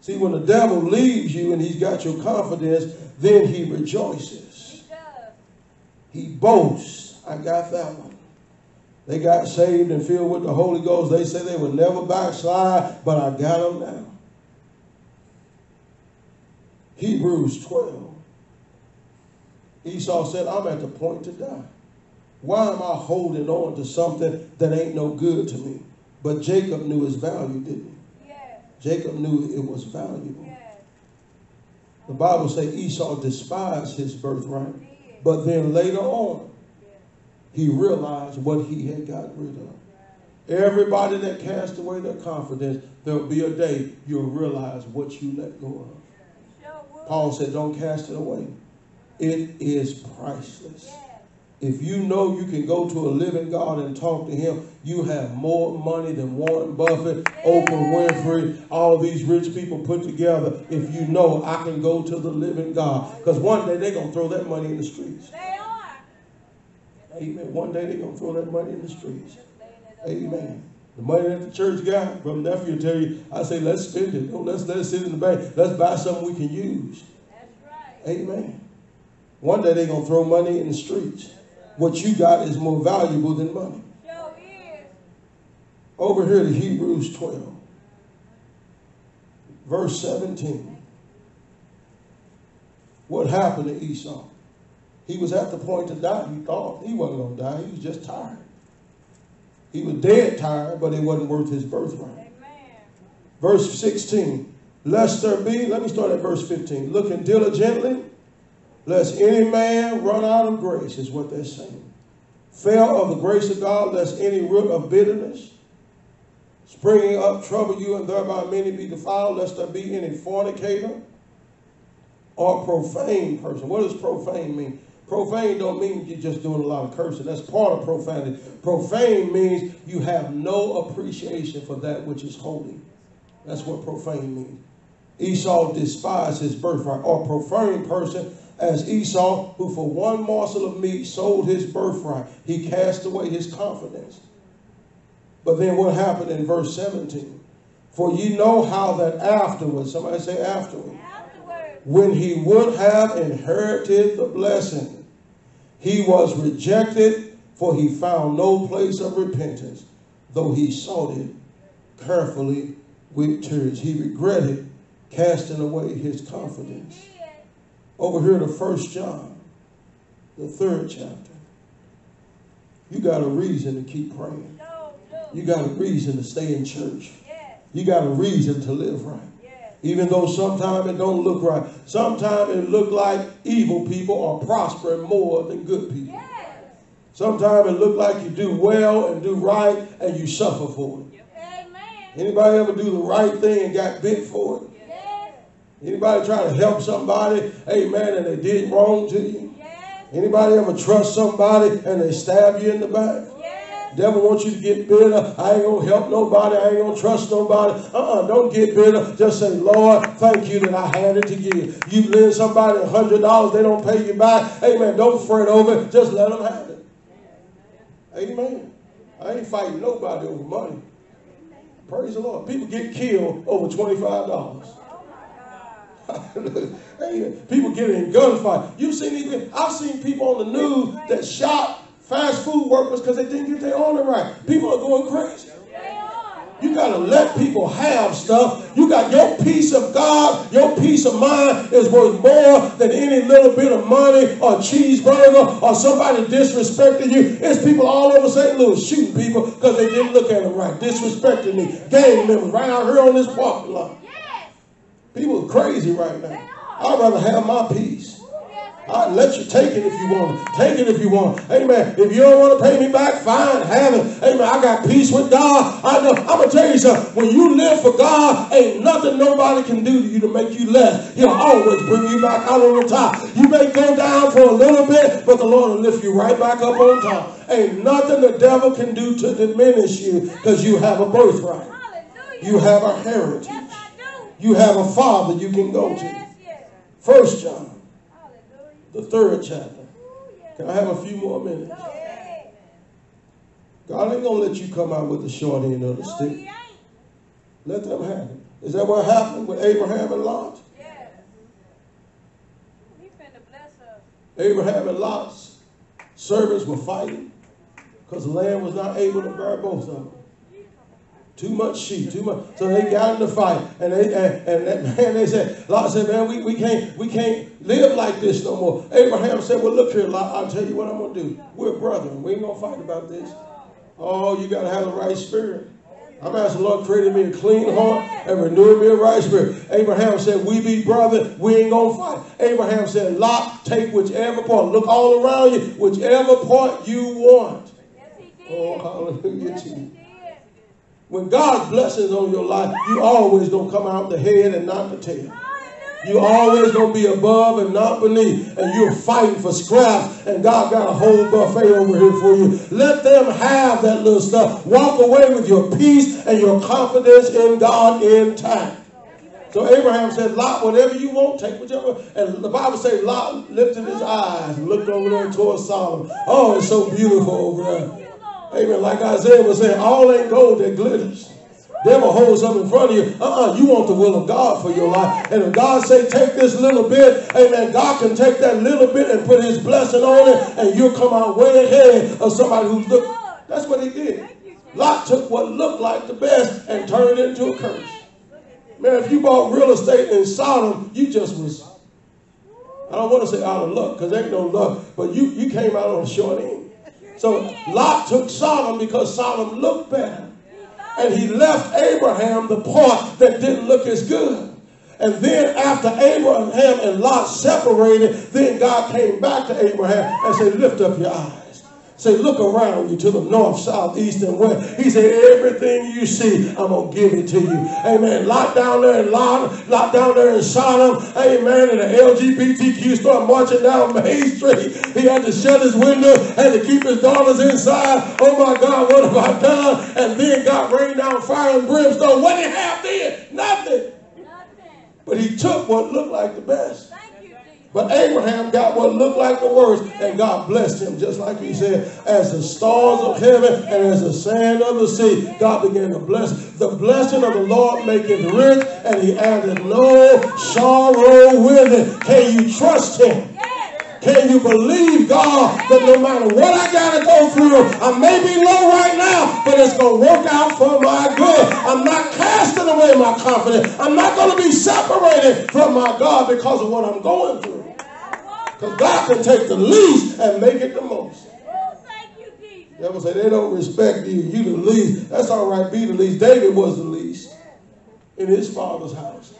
See, when the devil leaves you and he's got your confidence, then he rejoices. He does. He boasts. I got that one. They got saved and filled with the Holy Ghost. They say they would never backslide, but I got them now. Hebrews 12. Esau said, I'm at the point to die. Why am I holding on to something that ain't no good to me? But Jacob knew his value, didn't he? Jacob knew it was valuable. The Bible says Esau despised his birthright. But then later on, he realized what he had got rid of. Everybody that cast away their confidence, there'll be a day you'll realize what you let go of. Paul said, Don't cast it away. It is priceless. If you know you can go to a living God and talk to him, you have more money than Warren Buffett, Oprah Winfrey, all these rich people put together. If you know I can go to the living God. Because one day they're going to throw that money in the streets. They are. Amen. One day they're going to throw that money in the streets. Just laying it up. Amen. The money that the church got, Brother Nephew will tell you, I say, let's spend it. Don't let's let it sit in the bank. Let's buy something we can use. That's right. Amen. One day they're going to throw money in the streets. What you got is more valuable than money. Over here to Hebrews 12, verse 17. What happened to Esau? He was at the point to die. He thought he wasn't going to die. He was just tired. He was dead tired, but it wasn't worth his birthright. Amen. Verse 16. Lest there be, let me start at verse 15. Looking diligently, lest any man run out of grace, is what they're saying. Fail of the grace of God, lest any root of bitterness springing up trouble you, and thereby many be defiled, lest there be any fornicator or profane person. What does profane mean? Profane don't mean you're just doing a lot of cursing. That's part of profanity. Profane means you have no appreciation for that which is holy. That's what profane means. Esau despised his birthright, or profane person as Esau, who for one morsel of meat sold his birthright. He cast away his confidence. But then what happened in verse 17? For ye know how that afterwards, somebody say afterwards, Afterwards. when he would have inherited the blessing, he was rejected, for he found no place of repentance, though he sought it carefully with tears. He regretted casting away his confidence. Over here to First John, the third chapter. You got a reason to keep praying. No, no. You got a reason to stay in church. Yes. You got a reason to live right. Yes. Even though sometimes it don't look right. Sometimes it look like evil people are prospering more than good people. Yes. Sometimes it look like you do well and do right and you suffer for it. Anybody ever do the right thing and got bit for it? Anybody try to help somebody, amen, and they did wrong to you? Yes. Anybody ever trust somebody and they stab you in the back? Yes. Devil wants you to get bitter. I ain't gonna help nobody. I ain't gonna trust nobody. Uh-uh, don't get bitter. Just say, Lord, thank you that I had it to give. You lend somebody a hundred dollars, they don't pay you back. Amen. Don't fret over it. Just let them have it. Amen. I ain't fighting nobody over money. Praise the Lord. People get killed over twenty-five dollars. People get in gunfight. You seen these? I've seen people on the news that shot fast food workers because they didn't get their order right. People are going crazy. You got to let people have stuff. You got your peace of God, your peace of mind is worth more than any little bit of money or cheeseburger or somebody disrespecting you. It's people all over St. Louis shooting people because they didn't look at them right, disrespecting me. Gang members right out here on this parking lot. People are crazy right now. I'd rather have my peace. I'd let you take it if you want it. Take it if you want. Amen. If you don't want to pay me back, fine, have it. Amen. I got peace with God. I know. I'm gonna tell you something. When you live for God, ain't nothing nobody can do to you to make you less. He'll always bring you back out on the top. You may go down for a little bit, but the Lord will lift you right back up on top. Ain't nothing the devil can do to diminish you because you have a birthright. You have a heritage. Yes, I do. You have a father you can go to. First John, the third chapter. Can I have a few more minutes? God ain't gonna let you come out with the short end of the stick. Let them have it. Is that what happened with Abraham and Lot? Yes. He finna bless us. Abraham and Lot's servants were fighting because the land was not able to bear both of them. Too much sheep, too much. So they got in the fight, and they and, and that man they said, Lot said, man, we, we can't we can't live like this no more. Abraham said, well, look here, Lot, I'll tell you what I'm gonna do. We're brethren. We ain't gonna fight about this. Oh, you gotta have the right spirit. I'm asking Lord created me a clean heart and renewed me a right spirit. Abraham said, We be brother, we ain't gonna fight. Abraham said, Lot, take whichever part. Look all around you, whichever part you want. Yes. Oh, hallelujah, yes. When God's blessings on your life, you always gonna come out the head and not the tail. You always gonna be above and not beneath, and you're fighting for scraps, and God got a whole buffet over here for you. Let them have that little stuff. Walk away with your peace and your confidence in God intact. So Abraham said, Lot, whatever you want, take whichever. And the Bible says Lot lifted his eyes and looked over there towards Sodom. Oh, it's so beautiful over there. Amen. Like Isaiah was saying, all ain't gold that glitters. Devil holds up in front of you. Uh-uh, you want the will of God for your life. And if God say take this little bit, amen, God can take that little bit and put his blessing on it, and you'll come out way ahead of somebody who look. That's what he did. Lot took what looked like the best and turned it into a curse. Man, if you bought real estate in Sodom, you just was, I don't want to say out of luck, because ain't no luck, but you, you came out on a short end. So Lot took Sodom because Sodom looked better. And he left Abraham the part that didn't look as good. And then after Abraham and Lot separated, then God came back to Abraham and said, lift up your eyes. Say, look around you to the north, south, east, and west. He said, everything you see, I'm going to give it to you. Amen. Lock down there in Lot, lot down there in Sodom. Amen. And the LGBTQ started marching down Main Street. He had to shut his window, had to keep his daughters inside. Oh my God, what have I done? And then God rained down fire and brimstone. What did he have then? Nothing. Nothing. But he took what looked like the best. Thank. But Abraham got what looked like the worst, and God blessed him, just like he said, as the stars of heaven and as the sand of the sea. God began to bless. The blessing of the Lord maketh rich, and he added no sorrow with it. Can you trust him? Can you believe God that no matter what I got to go through, I may be low right now, but it's going to work out for my good. I'm not casting away my confidence. I'm not going to be separated from my God because of what I'm going through. Because God can take the least and make it the most. Devil say they don't respect you. You the least. That's all right. Be the least. David was the least in his father's house.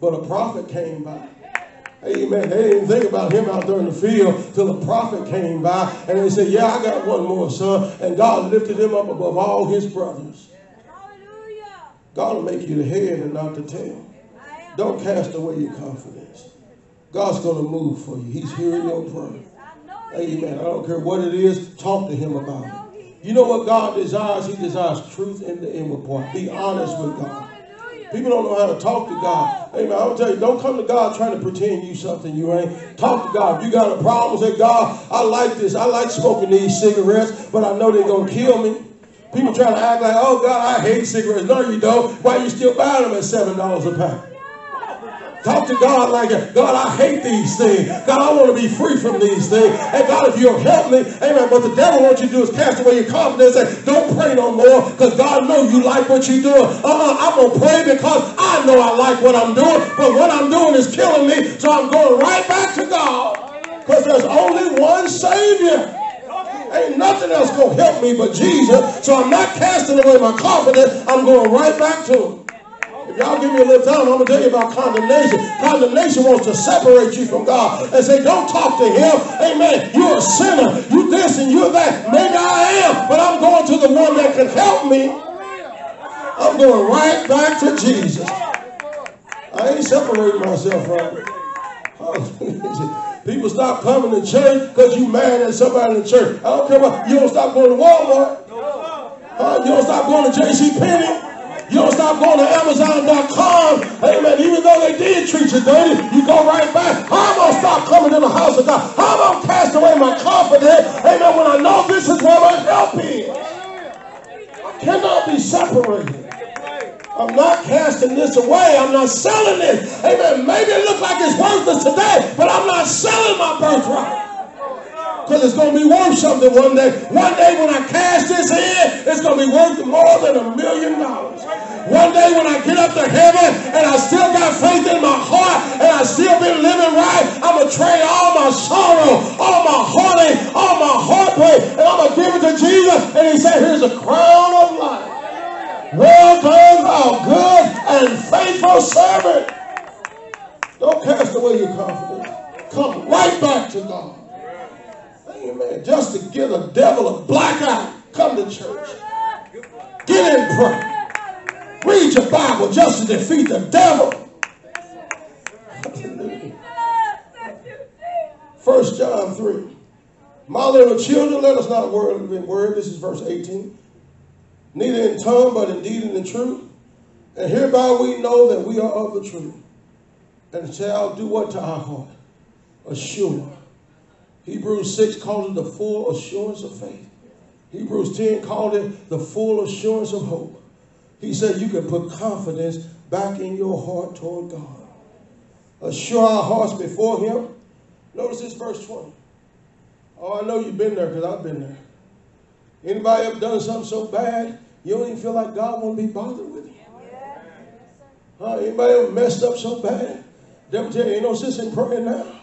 But a prophet came by. Amen. They didn't think about him out there in the field till the prophet came by and they said, Yeah, I got one more son. And God lifted him up above all his brothers. Hallelujah. God will make you the head and not the tail. Don't cast away your confidence. God's going to move for you. He's hearing your prayer. Amen. I don't care what it is, talk to him about it. You know what God desires? He desires truth in the inward part. Be honest with God. People don't know how to talk to God. Amen. I'll tell you, don't come to God trying to pretend you something you ain't. Talk to God. If you got a problem, say, God, I like this. I like smoking these cigarettes, but I know they're going to kill me. People trying to act like, oh, God, I hate cigarettes. No, you don't. Why you still buying them at $7 a pack? Talk to God like, God, I hate these things. God, I want to be free from these things. And God, if you'll help me, amen. But the devil wants you to do is cast away your confidence and don't pray no more because God knows you like what you're doing. Uh-uh, I'm going to pray because I know I like what I'm doing, but what I'm doing is killing me. So I'm going right back to God because there's only one Savior. Ain't nothing else going to help me but Jesus. So I'm not casting away my confidence. I'm going right back to him. If y'all give me a little time, I'm going to tell you about condemnation. Condemnation wants to separate you from God and say, don't talk to him. Amen. You're a sinner. You this and you're that. Maybe I am, but I'm going to the one that can help me. I'm going right back to Jesus. I ain't separating myself from it. People stop coming to church because you mad at somebody in the church. I don't care about you don't stop going to Walmart. Huh? You don't stop going to J.C. Penney. You don't stop going to Amazon.com. Amen. Even though they did treat you dirty, you go right back. I'm gonna stop coming to the house of God? I'm gonna cast away my confidence? Amen. When I know this is where my help is. I cannot be separated. I'm not casting this away. I'm not selling it. Amen. Maybe it looks like it's worthless today, but I'm not selling my birthright. Because it's going to be worth something one day. One day when I cash this in, it's going to be worth more than a million dollars. One day when I get up to heaven and I still got faith in my heart and I still been living right, I'm going to trade all my sorrow, all my heartache, all my heartbreak, and I'm going to give it to Jesus. And he said, here's a crown of life. Well done, thou good and faithful servant. Don't cast away your confidence. Come right back to God. Amen. Just to give the devil a black eye, come to church. Get in prayer. Read your Bible just to defeat the devil. First John 3. My little children, let us not word in word. This is verse 18. Neither in tongue, but indeed in deed and in truth. And hereby we know that we are of the truth. And shall do what to our heart? Assure. Hebrews 6 called it the full assurance of faith. Hebrews 10 called it the full assurance of hope. He said you can put confidence back in your heart toward God. Assure our hearts before him. Notice this verse 20. Oh, I know you've been there because I've been there. Anybody ever done something so bad you don't even feel like God won't be bothered with you? Huh? Anybody ever messed up so bad? Devil tell you, ain't no sense in praying now.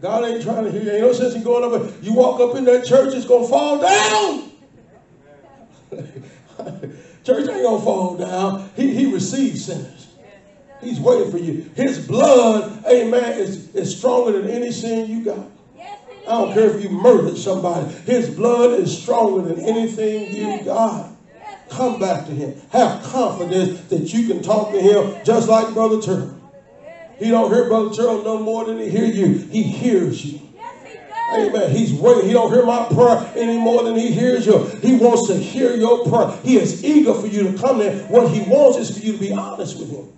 God ain't trying to hear you. Ain't no sense in going up. You walk up in that church, it's going to fall down. church ain't going to fall down. He, he receives sinners. He's waiting for you. His blood, amen, is, is stronger than any sin you got. I don't care if you murdered somebody. His blood is stronger than anything you got. Come back to him. Have confidence that you can talk to him just like Brother Turtle. He don't hear Brother Turtle no more than he hear you. He hears you. Amen. He's waiting. He don't hear my prayer any more than he hears you. He wants to hear your prayer. He is eager for you to come there. What he wants is for you to be honest with him.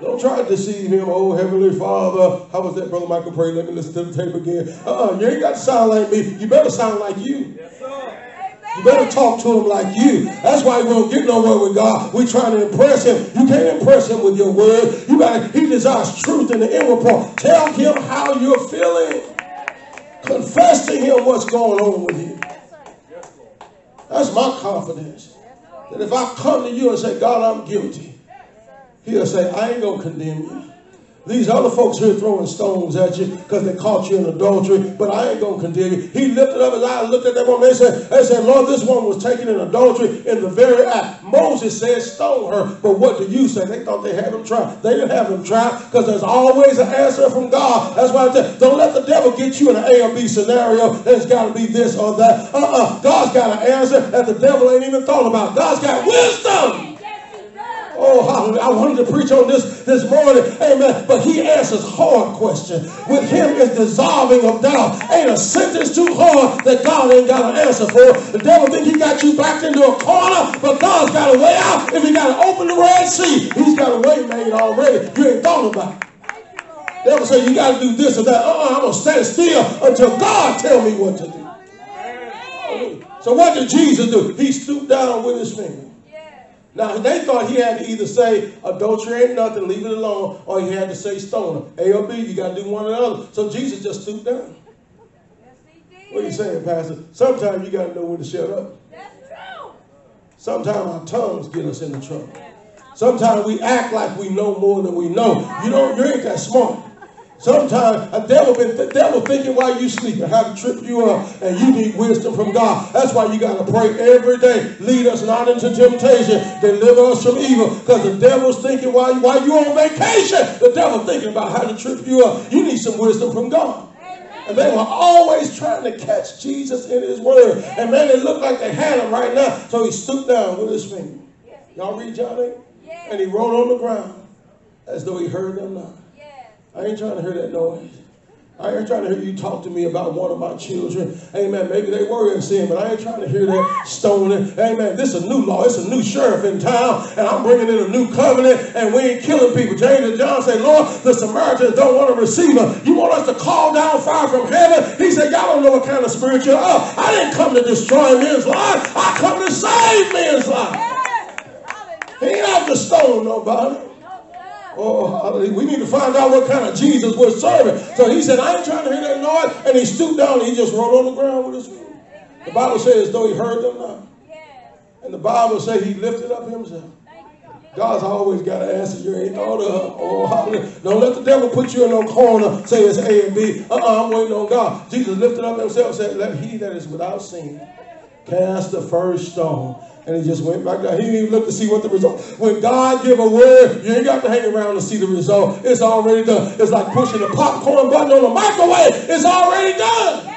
Don't try to deceive him. Oh, Heavenly Father. How was that, Brother Michael Pray? Let me listen to the tape again. Uh-uh. You ain't got to sound like me. You better sound like you. You better talk to him like you. That's why we won't get nowhere with God. We're trying to impress him. You can't impress him with your word. You got He desires truth in the inward part. Tell him how you're feeling. Confess to him what's going on with you. That's my confidence. That if I come to you and say, God, I'm guilty, he'll say, I ain't to condemn you. These other folks here throwing stones at you because they caught you in adultery, but I ain't going to condemn you. He lifted up his eyes, looked at that woman, they said, they said, Lord, this one was taken in adultery in the very act. Moses said, stone her, but what do you say? They thought they had him try. They didn't have him try because there's always an answer from God. That's why I said, don't let the devil get you in an A or B scenario. There's got to be this or that. Uh-uh. God's got an answer that the devil ain't even thought about. God's got wisdom. Oh, hallelujah. I wanted to preach on this this morning. Amen. But he answers hard questions. With him is dissolving of doubt. Ain't a sentence too hard that God ain't got an answer for. The devil think he got you backed into a corner, but God's got a way out. If he got to open the Red Sea, he's got a way made already. You ain't thought about it. Devil say you got to do this or that. Uh-uh, I'm going to stand still until God tell me what to do. So what did Jesus do? He stooped down with his finger. Now they thought he had to either say adultery ain't nothing, leave it alone, or he had to say stone. A or B, you got to do one or the other. So Jesus just stooped down. Yes. What are you saying, Pastor? Sometimes you got to know when to shut up. That's true. Sometimes our tongues get us into trouble. Sometimes we act like we know more than we know. You don't, you ain't that smart. Sometimes a devil been the devil thinking while you sleeping how to trip you up, and you need wisdom from God. That's why you got to pray every day. Lead us not into temptation, deliver us from evil. Because the devil's thinking while while you on vacation, the devil thinking about how to trip you up. You need some wisdom from God. And they were always trying to catch Jesus in his word. And man, it looked like they had him right now. So he stooped down with his finger. Y'all read John 8? And he wrote on the ground as though he heard them not. I ain't trying to hear that noise. I ain't trying to hear you talk to me about one of my children. Amen. Maybe they were in sin, but I ain't trying to hear that stoning. Amen. This is a new law. It's a new sheriff in town, and I'm bringing in a new covenant, and we ain't killing people. James and John say, Lord, the Samaritans don't want to receive us. You want us to call down fire from heaven? He said, Y'all don't know what kind of spirit you're of. I didn't come to destroy men's lives. I come to save men's lives. He ain't out to stone nobody. Sir. Oh, oh we need to find out what kind of Jesus we're serving. So he said, I ain't trying to hear that noise. And he stooped down and he just rolled on the ground with his finger. The Bible says, though he heard them not. And the Bible says he lifted up himself. God's always got an answer you ain't thought of. Oh. Don't let the devil put you in no corner, say it's A and B. Uh-uh, I'm waiting on God. Jesus lifted up himself said, let he that is without sin cast the first stone. And he just went back down. He didn't even look to see what the result. When God give a word, you ain't got to hang around to see the result. It's already done. It's like pushing the popcorn button on a microwave. It's already done.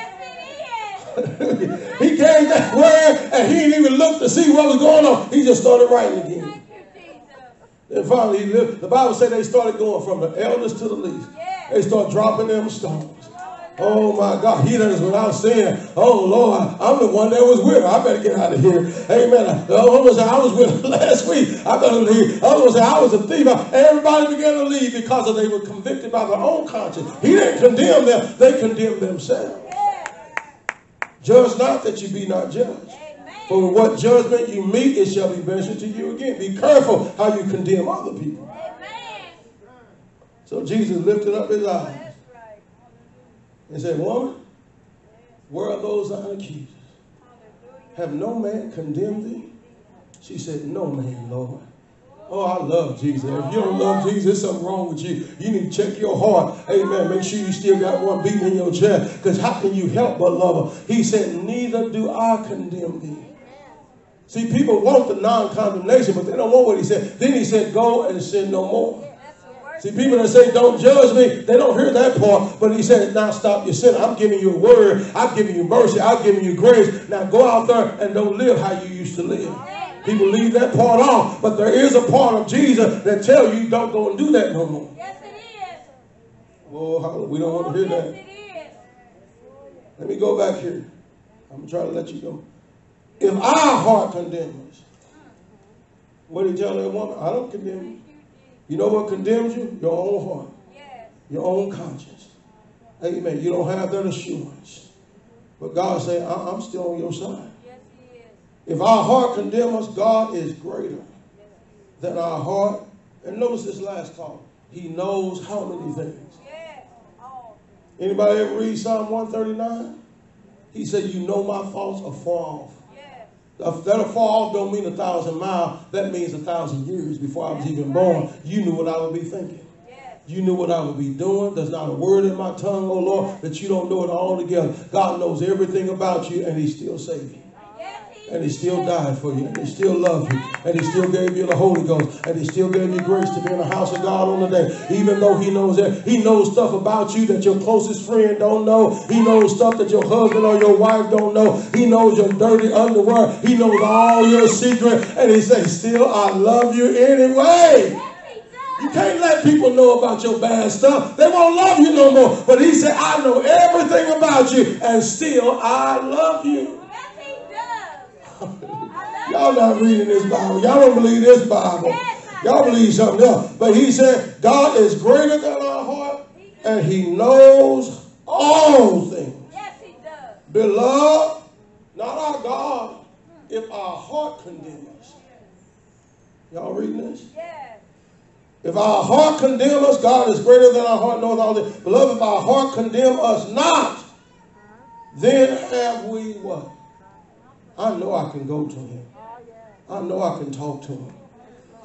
Yes, it is. he gave that word and he didn't even look to see what was going on. He just started writing again. Thank you, Jesus. And finally, he lived, the Bible said they started going from the eldest to the least. They start dropping them stones. Oh my God, he that is without sin. Oh Lord, I'm the one that was with her. I better get out of here. Amen. The one said, I was with her last week. I better leave. The other one said, I was a thief. Everybody began to leave because they were convicted by their own conscience. He didn't condemn them, they condemned themselves. Judge not that you be not judged. For what judgment you meet, it shall be mentioned to you again. Be careful how you condemn other people. Amen. So Jesus lifted up his eyes. And said, Woman, where are those? Hallelujah. Have no man condemned thee? She said, No man, Lord. Oh, I love Jesus. If you don't love Jesus, there's something wrong with you. You need to check your heart. Amen. Make sure you still got one beating in your chest. Because how can you help but love her? He said, Neither do I condemn thee. See, people want the non-condemnation, but they don't want what he said. Then he said, Go and sin no more. That's the word. See, people that say, don't judge me, they don't hear that part. But he said, now stop your sin. I'm giving you a word. I'm giving you mercy. I'm giving you grace. Now go out there and don't live how you used to live. People leave that part off. But there is a part of Jesus that tell you don't go and do that no more. Yes, it is. Oh, we don't want to hear Yes, that. it is. Let me go back here. I'm going to try to let you go. If our heart condemns what did he tell that woman? I don't condemn you. You know what condemns you? Your own heart. Yes. your own conscience. Amen. You don't have that assurance. But God said, I- I'm still on your side. Yes, he is. If our heart condemns us, God is greater than our heart. And notice this last part. He knows how many things. Yes. Anybody ever read Psalm 139? He said, You know my thoughts are far off. Yes. That a fall don't mean a thousand miles. That means a thousand years before I was even born. You knew what I would be thinking. You knew what I would be doing. There's not a word in my tongue, oh Lord, that you don't know it all together. God knows everything about you, and He still saved you. And He still died for you, and He still loved you, and He still gave you the Holy Ghost, and He still gave you grace to be in the house of God on the day. Even though He knows that He knows stuff about you that your closest friend don't know. He knows stuff that your husband or your wife don't know. He knows your dirty underwear. He knows all your secret, and He says, "Still, I love you anyway." You can't let people know about your bad stuff. They won't love you no more. But he said, I know everything about you, and still I love you. Y'all not reading this Bible. Y'all don't believe this Bible. Y'all believe something else. But he said, God is greater than our heart, and he knows all things. Yes, he does. Beloved, not our God, if our heart condemns us. Y'all reading this? Yes. If our heart condemn us, God is greater than our heart knoweth all this. Beloved, if our heart condemn us not, then have we what? I know I can go to him. I know I can talk to him.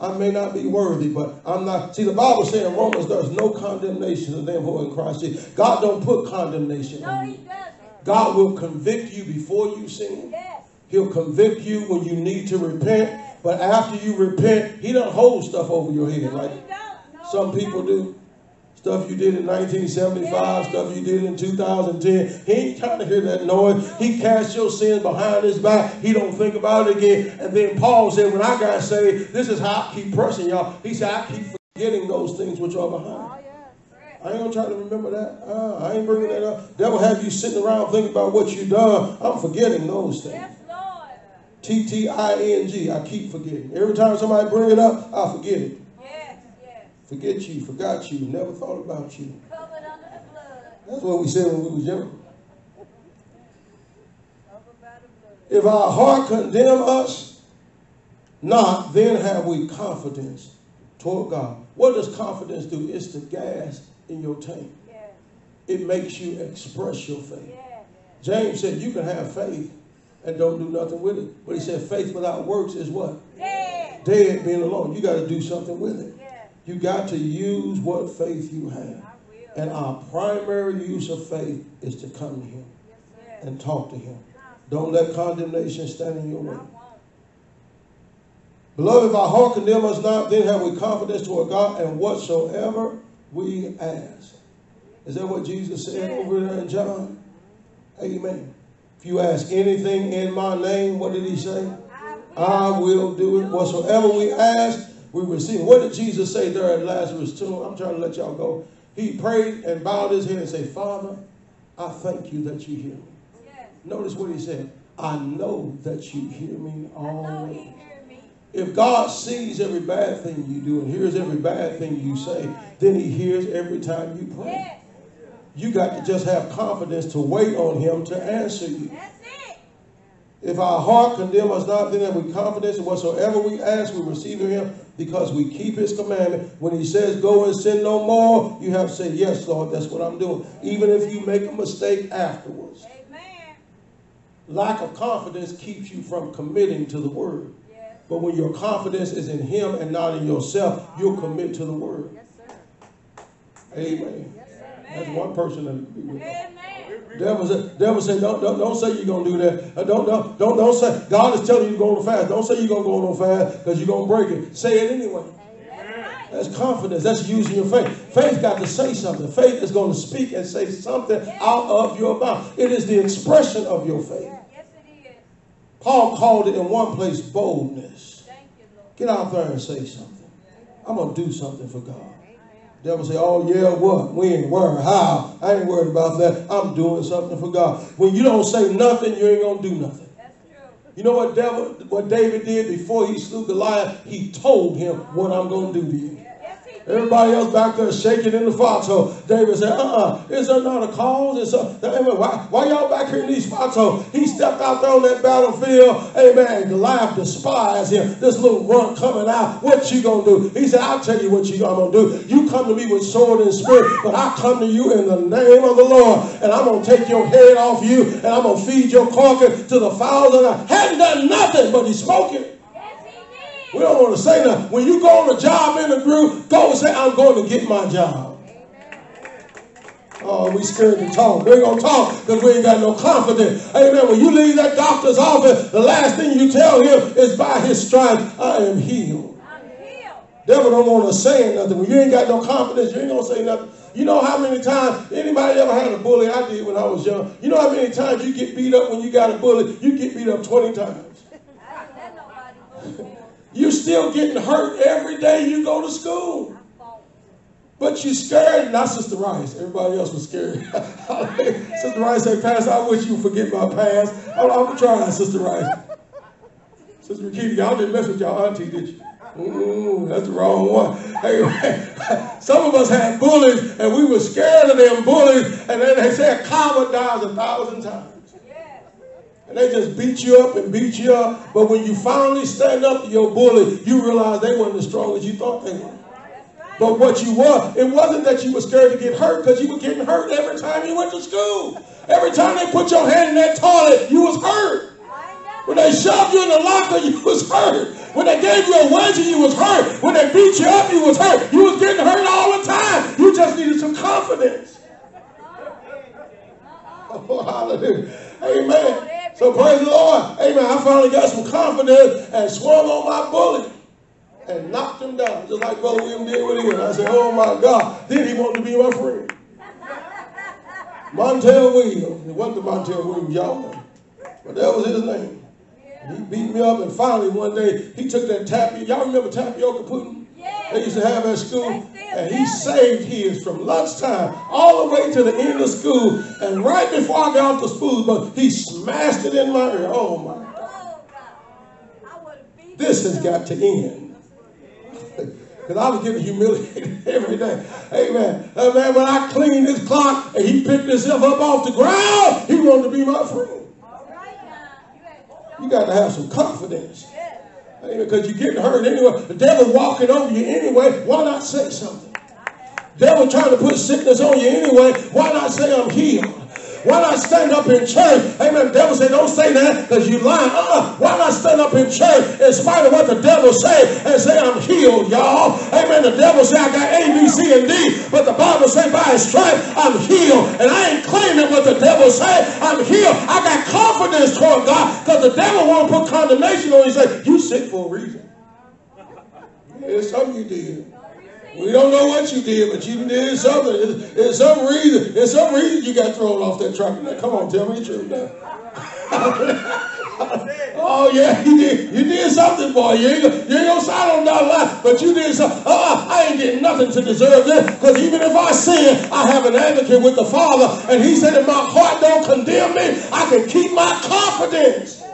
I may not be worthy, but I'm not. See, the Bible says in Romans, there's no condemnation of them who are in Christ Jesus. God don't put condemnation No, on he you. doesn't. God will convict you before you sin. Yes. He'll convict you when you need to repent. But after you repent, he doesn't hold stuff over your head No, like. No, some people do. Stuff you did in 1975, stuff you did in 2010. He ain't trying to hear that noise. He cast your sins behind his back. He don't think about it again. And then Paul said, when I got saved, this is how I keep pressing y'all. He said, I keep forgetting those things which are behind. I ain't gonna try to remember that. Uh, I ain't bringing that up. Devil have you sitting around thinking about what you done. I'm forgetting those things. Yes, T T I N G. I keep forgetting. Every time somebody bring it up, I forget it. Forget you, forgot you, never thought about you. Covered under the blood. That's what we said when we was young. Covered by the blood. If our heart condemn us not, then have we confidence toward God. What does confidence do? It's the gas in your tank. Yes, It makes you express your faith. yes. James said you can have faith and don't do nothing with it. But he said faith without works is what? Dead. Dead being alone. You got to do something with it. You got to use what faith you have. And our primary use of faith is to come to him and talk to him. Don't let condemnation stand in your way. Beloved, if our heart condemn us not, then have we confidence toward God and whatsoever we ask. Is that what Jesus said over there in John? Amen. If you ask anything in my name, what did he say? I will do it. Whatsoever we ask, we receive. What did Jesus say there at Lazarus' tomb? I'm trying to let y'all go. He prayed and bowed his head and said, Father, I thank you that you hear me. Yes. Notice what he said. I know that you hear me I know all he hear me. if God sees every bad thing you do and hears every bad thing you say, then he hears every time you pray. You got to just have confidence to wait on him to answer you. that's it. If our heart condemn us not, then have we confidence in whatsoever we ask, we receive of him because we keep his commandment. When he says, go and sin no more, you have to say, yes, Lord, that's what I'm doing. Even if you make a mistake afterwards. Amen. Lack of confidence keeps you from committing to the word. Yes, But when your confidence is in him and not in yourself, you'll commit to the word. Yes, sir. Amen. That's one person that Devil said, devil said, don't, don't, don't say you're gonna do that. Uh, Don't, don't, don't, don't say God is telling you to go on fast. Don't say you're gonna go on fast because you're gonna break it. Say it anyway. That's. Confidence. That's using your faith. Faith got to say something. Faith is going to speak and say something out of your mouth. It is the expression of your faith. Yes, it is. Paul called it in one place boldness. Thank you, Lord. Get out there and say something. I'm gonna do something for God. Devil say, oh yeah, what, when, where, how? I ain't worried about that. I'm doing something for God. When you don't say nothing, you ain't gonna do nothing. That's true. You know what devil, what David did before he slew Goliath? He told him what I'm gonna do to you. Everybody else back there shaking in the foxhole. David said, uh-uh, is there not a cause? Is there, why, why y'all back here in these foxholes? He stepped out there on that battlefield. Amen. Goliath despised him. This little runt coming out. What you gonna do? He said, I'll tell you what you gonna do. You come to me with sword and spirit, but I come to you in the name of the Lord. And I'm gonna take your head off you, and I'm gonna feed your carcass to the fowls. And I hadn't done nothing, but he's smoking. Yes, he did. We don't want to say nothing. When you go on a job interview, go and say, I'm going to get my job. Oh, we scared to talk. We ain't going to talk because we ain't got no confidence. Amen. When you leave that doctor's office, the last thing you tell him is by his stripes, I am healed. I'm healed. Devil don't want to say nothing. When you ain't got no confidence, you ain't going to say nothing. You know how many times, anybody ever had a bully? I did when I was young. You know how many times you get beat up when you got a bully? You get beat up 20 times. I didn't let nobody bully me. You still getting hurt every day you go to school. But you scared, not Sister Rice. Everybody else was scared. Sister Rice said, Pastor, I wish you would forget my past. I'm, I'm trying, Sister Rice. Sister Rakita, y'all didn't mess with y'all auntie, did you? Ooh, that's the wrong one. Hey, some of us had bullies, and we were scared of them bullies, and then they said, coward dies a thousand times. And they just beat you up and beat you up. But when you finally stand up to your bully, you realize they weren't as strong as you thought they were. But what you were, it wasn't that you were scared to get hurt because you were getting hurt every time you went to school. Every time they put your hand in that toilet, you was hurt. When they shoved you in the locker, you was hurt. When they gave you a wedgie, you was hurt. When they beat you up, you was hurt. You was getting hurt all the time. You just needed some confidence. Oh, hallelujah. Amen. So praise the Lord. Amen. I finally got some confidence and swung on my bully and knocked him down, just like Brother William did with him. I said, oh my God. Then he wanted to be my friend. Montel Williams. It wasn't the Montel Williams, y'all. But that was his name. He beat me up, and finally one day he took that tapioca. Y'all remember tapioca pudding? They used to have at school, and he saved his from lunchtime all the way to the end of school. And right before I got off the school bus, he smashed it in my ear. Oh my God! This has got to end. Because I was getting humiliated every day. Amen. Uh, Amen. When I cleaned his clock and he picked himself up off the ground, he wanted to be my friend. You got to have some confidence. Because you're getting hurt anyway. The devil walking over you anyway. Why not say something? Devil trying to put sickness on you anyway. Why not say I'm healed? Why not stand up in church? Amen. The devil said, don't say that because you lying. Uh-uh. Why not stand up in church in spite of what the devil say and say I'm healed, y'all? Amen. The devil say I got A, B, C, and D, but the Bible say by his stripe I'm healed. And I ain't claiming what the devil say. I'm healed. I got confidence toward God because the devil won't put condemnation on you. Say, you sick for a reason. Yeah, something you did. We don't know what you did, but you did something. It's some reason. It's some reason you got thrown off that truck. Now, come on, tell me the truth oh yeah, you did. You did something, boy. You ain't, you ain't gonna sign on that line, but you did something. Uh, I ain't getting nothing to deserve this, because even if I sin, I have an advocate with the Father, and He said, if my heart don't condemn me, I can keep my confidence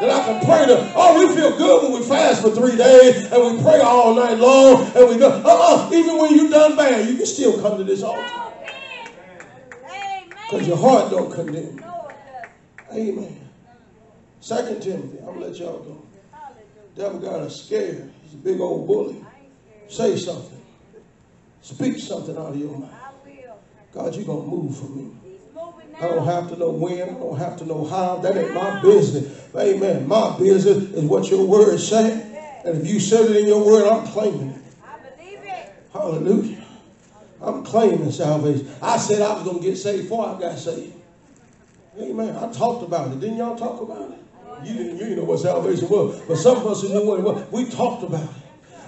that I can pray to. Oh, we feel good when we fast for three days and we pray all night long and we go, uh-uh, even when you done bad, you can still come to this altar. Because your heart don't condemn. Amen. Second Timothy, I'm gonna let y'all go. Devil got us scared. He's a big old bully. Say something. Speak something out of your mouth. God, you're gonna move for me. I don't have to know when. I don't have to know how. That ain't my business. Amen. My business is what your word say. And if you said it in your word, I'm claiming it. I believe it. Hallelujah. I'm claiming salvation. I said I was going to get saved before I got saved. Amen. I talked about it. Didn't y'all talk about it? You didn't, you didn't know what salvation was. But some of us who knew what it was, we talked about it.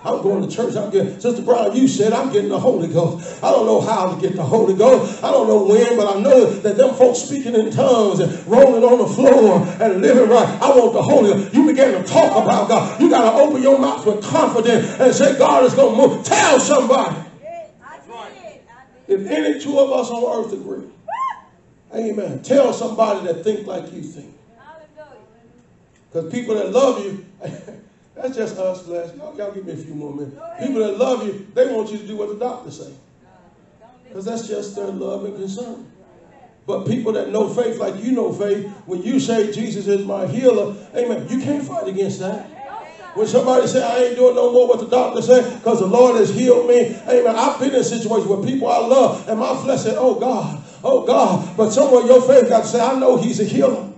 I'm going to church. I'm getting, Sister Brown, you said I'm getting the Holy Ghost. I don't know how to get the Holy Ghost. I don't know when, but I know that them folks speaking in tongues and rolling on the floor and living right. I want the Holy Ghost. You begin to talk about God. You got to open your mouth with confidence and say, God is going to move. Tell somebody. If any two of us on earth agree, amen. Tell somebody that think like you think. Because people that love you, that's just us, bless. Y'all, y'all give me a few more minutes. People that love you, they want you to do what the doctor say. Because that's just their love and concern. But people that know faith like you know faith, when you say Jesus is my healer, amen, you can't fight against that. When somebody say I ain't doing no more what the doctor say because the Lord has healed me, amen. I've been in situations where people I love and my flesh said, oh God, oh God. But somewhere your faith got to say, I know he's a healer.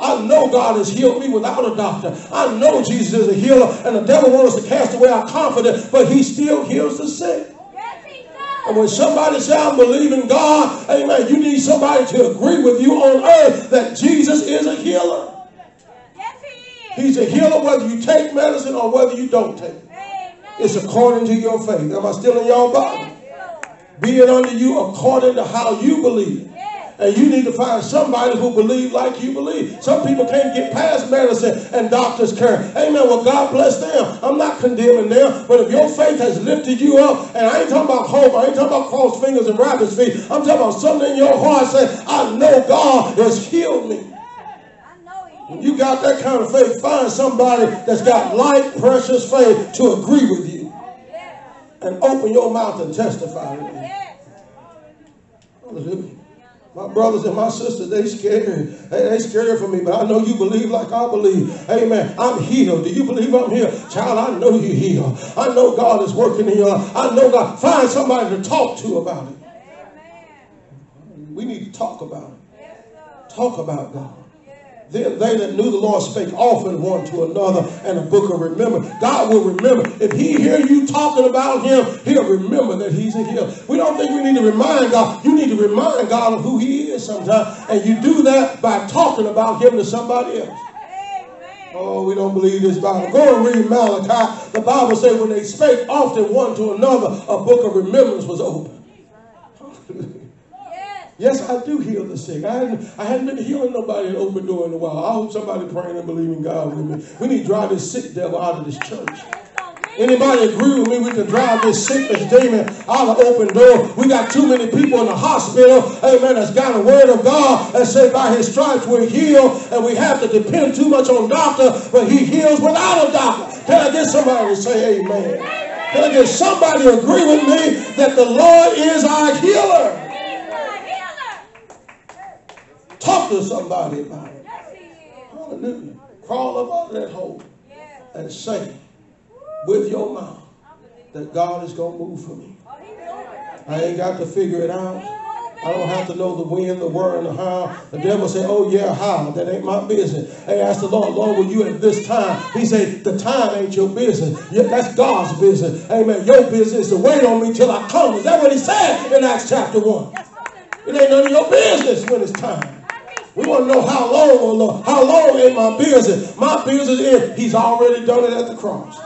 I know God has healed me without a doctor. I know Jesus is a healer, and the devil wants us to cast away our confidence, but he still heals the sick. And when somebody says, I'm believing God, amen, you need somebody to agree with you on earth that Jesus is a healer. Yes, he is. He's a healer whether you take medicine or whether you don't take it. It's according to your faith. Am I still in your body? Be it unto you according to how you believe. And you need to find somebody who believe like you believe. Some people can't get past medicine and doctor's care. Amen. Well, God bless them. I'm not condemning them. But if your faith has lifted you up, and I ain't talking about hope, I ain't talking about crossed fingers and rabbit's feet. I'm talking about something in your heart saying, I know God has healed me. When you got that kind of faith, find somebody that's got like precious faith to agree with you. And open your mouth and testify. Hallelujah. My brothers and my sisters, they scared. They, they scared for me, but I know you believe like I believe. Amen. I'm healed. Do you believe I'm healed? Child, I know you're healed. I know God is working in your life. I know God. Find somebody to talk to about it. We need to talk about it. Talk about God. Then they that knew the Lord spake often one to another, and a book of remember. God will remember. If he hear you talking about him, he'll remember that he's in here. We don't think we need to remind God. You need to remind God of who he is sometimes. And you do that by talking about him to somebody else. Oh, we don't believe this Bible. Go and read Malachi. The Bible says when they spake often one to another, a book of remembrance was opened. Yes, I do heal the sick. I hadn't, I hadn't been healing nobody in open door in a while. I hope somebody praying and believing God with me. We need to drive this sick devil out of this church. Anybody agree with me? We can drive this sickness demon out of open door. We got too many people in the hospital, amen, that's got a word of God that say by his stripes we're healed, and we have to depend too much on doctor, but he heals without a doctor. Can I get somebody to say amen? Can I get somebody to agree with me that the Lord is our healer? Talk to somebody about it. Hallelujah. Crawl up out of that hole and say with your mouth that God is going to move for me. I ain't got to figure it out. I don't have to know the when, the where, and the how. The devil say, oh yeah, how? That ain't my business. Hey, ask the Lord, Lord, will you at this time? He say, the time ain't your business. Yeah, that's God's business. Amen. Your business is to wait on me till I come. Is that what he said in Acts chapter 1? It ain't none of your business when it's time. We want to know how long, oh Lord. How long ain't my business? My business is He's already done it at the cross.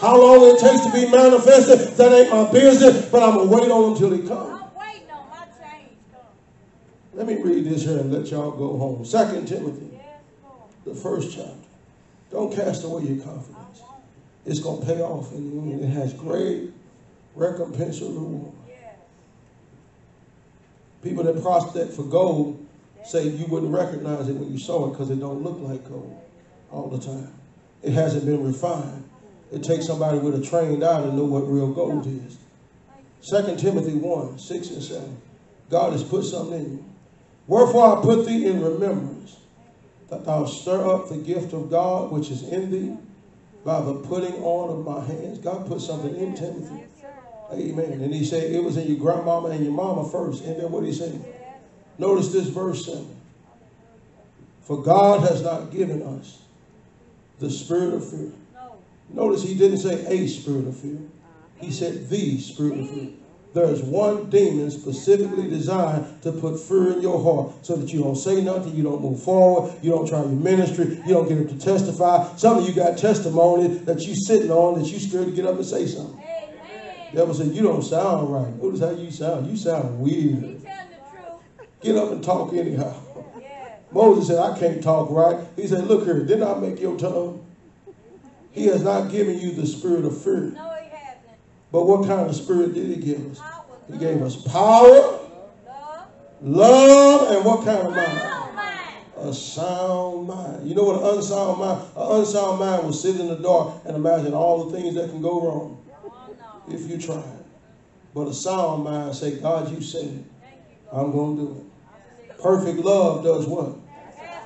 How long it takes to be manifested, that ain't my business, but I'm going to wait on Him till He comes. Let me read this here and let y'all go home. Second Timothy, the first chapter. Don't cast away your confidence. It's going to pay off in the end. It has great recompense or reward. People that prospect for gold say you wouldn't recognize it when you saw it because it don't look like gold all the time. It hasn't been refined. It takes somebody with a trained eye to know what real gold is. Second Timothy 1, 6 and 7. God has put something in you. Wherefore I put thee in remembrance that thou stir up the gift of God which is in thee by the putting on of my hands. God put something in Timothy. Amen. And he said it was in your grandmama and your mama first. And then what he said? Notice this verse 7. For God has not given us the spirit of fear. Notice he didn't say a spirit of fear. He said the spirit of fear. There's one demon specifically designed to put fear in your heart so that you don't say nothing, you don't move forward, you don't try your ministry, you don't get up to testify. Some of you got testimony that you're sitting on that you scared to get up and say something. Amen. Devil said, you don't sound right. Notice how you sound. You sound weird. Get up and talk anyhow. Moses said, I can't talk right. He said, look here, didn't I make your tongue? He has not given you the spirit of fear. No, he hasn't. But what kind of spirit did he give us? Power, He gave us power, love, love, and what kind of mind? A sound mind. You know what an unsound mind? An unsound mind will sit in the dark and imagine all the things that can go wrong no. if you try. But a sound mind say, God, you said it. You, I'm going to do it. Perfect love does what?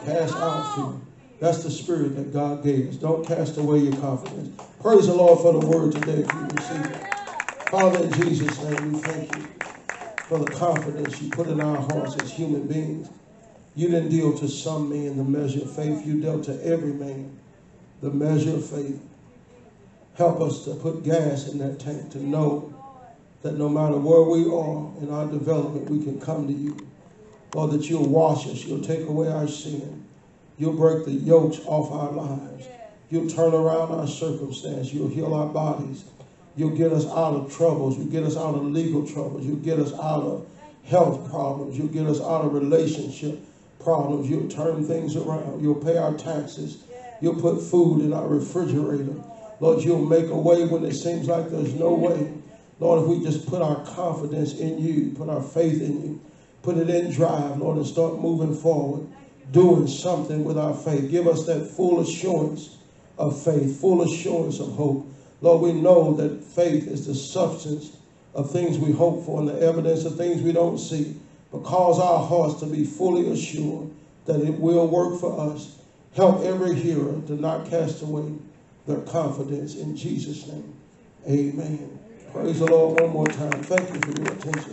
Cast out fear. That's the spirit that God gave us. Don't cast away your confidence. Praise the Lord for the word today if you receive it. Father, in Jesus' name, we thank you for the confidence you put in our hearts as human beings. You didn't deal to some men the measure of faith. You dealt to every man the measure of faith. Help us to put gas in that tank to know that no matter where we are in our development, we can come to you. Lord, that you'll wash us, you'll take away our sin, you'll break the yokes off our lives, you'll turn around our circumstance, you'll heal our bodies, you'll get us out of troubles, you'll get us out of legal troubles, you'll get us out of health problems, you'll get us out of relationship problems, you'll turn things around, you'll pay our taxes, you'll put food in our refrigerator. Lord, you'll make a way when it seems like there's no way. Lord, if we just put our confidence in you, put our faith in you, put it in drive, Lord, and start moving forward, doing something with our faith. Give us that full assurance of faith, full assurance of hope. Lord, we know that faith is the substance of things we hope for and the evidence of things we don't see. but cause our hearts to be fully assured that it will work for us. Help every hearer to not cast away their confidence in Jesus' name. Amen. Praise the Lord one more time. Thank you for your attention.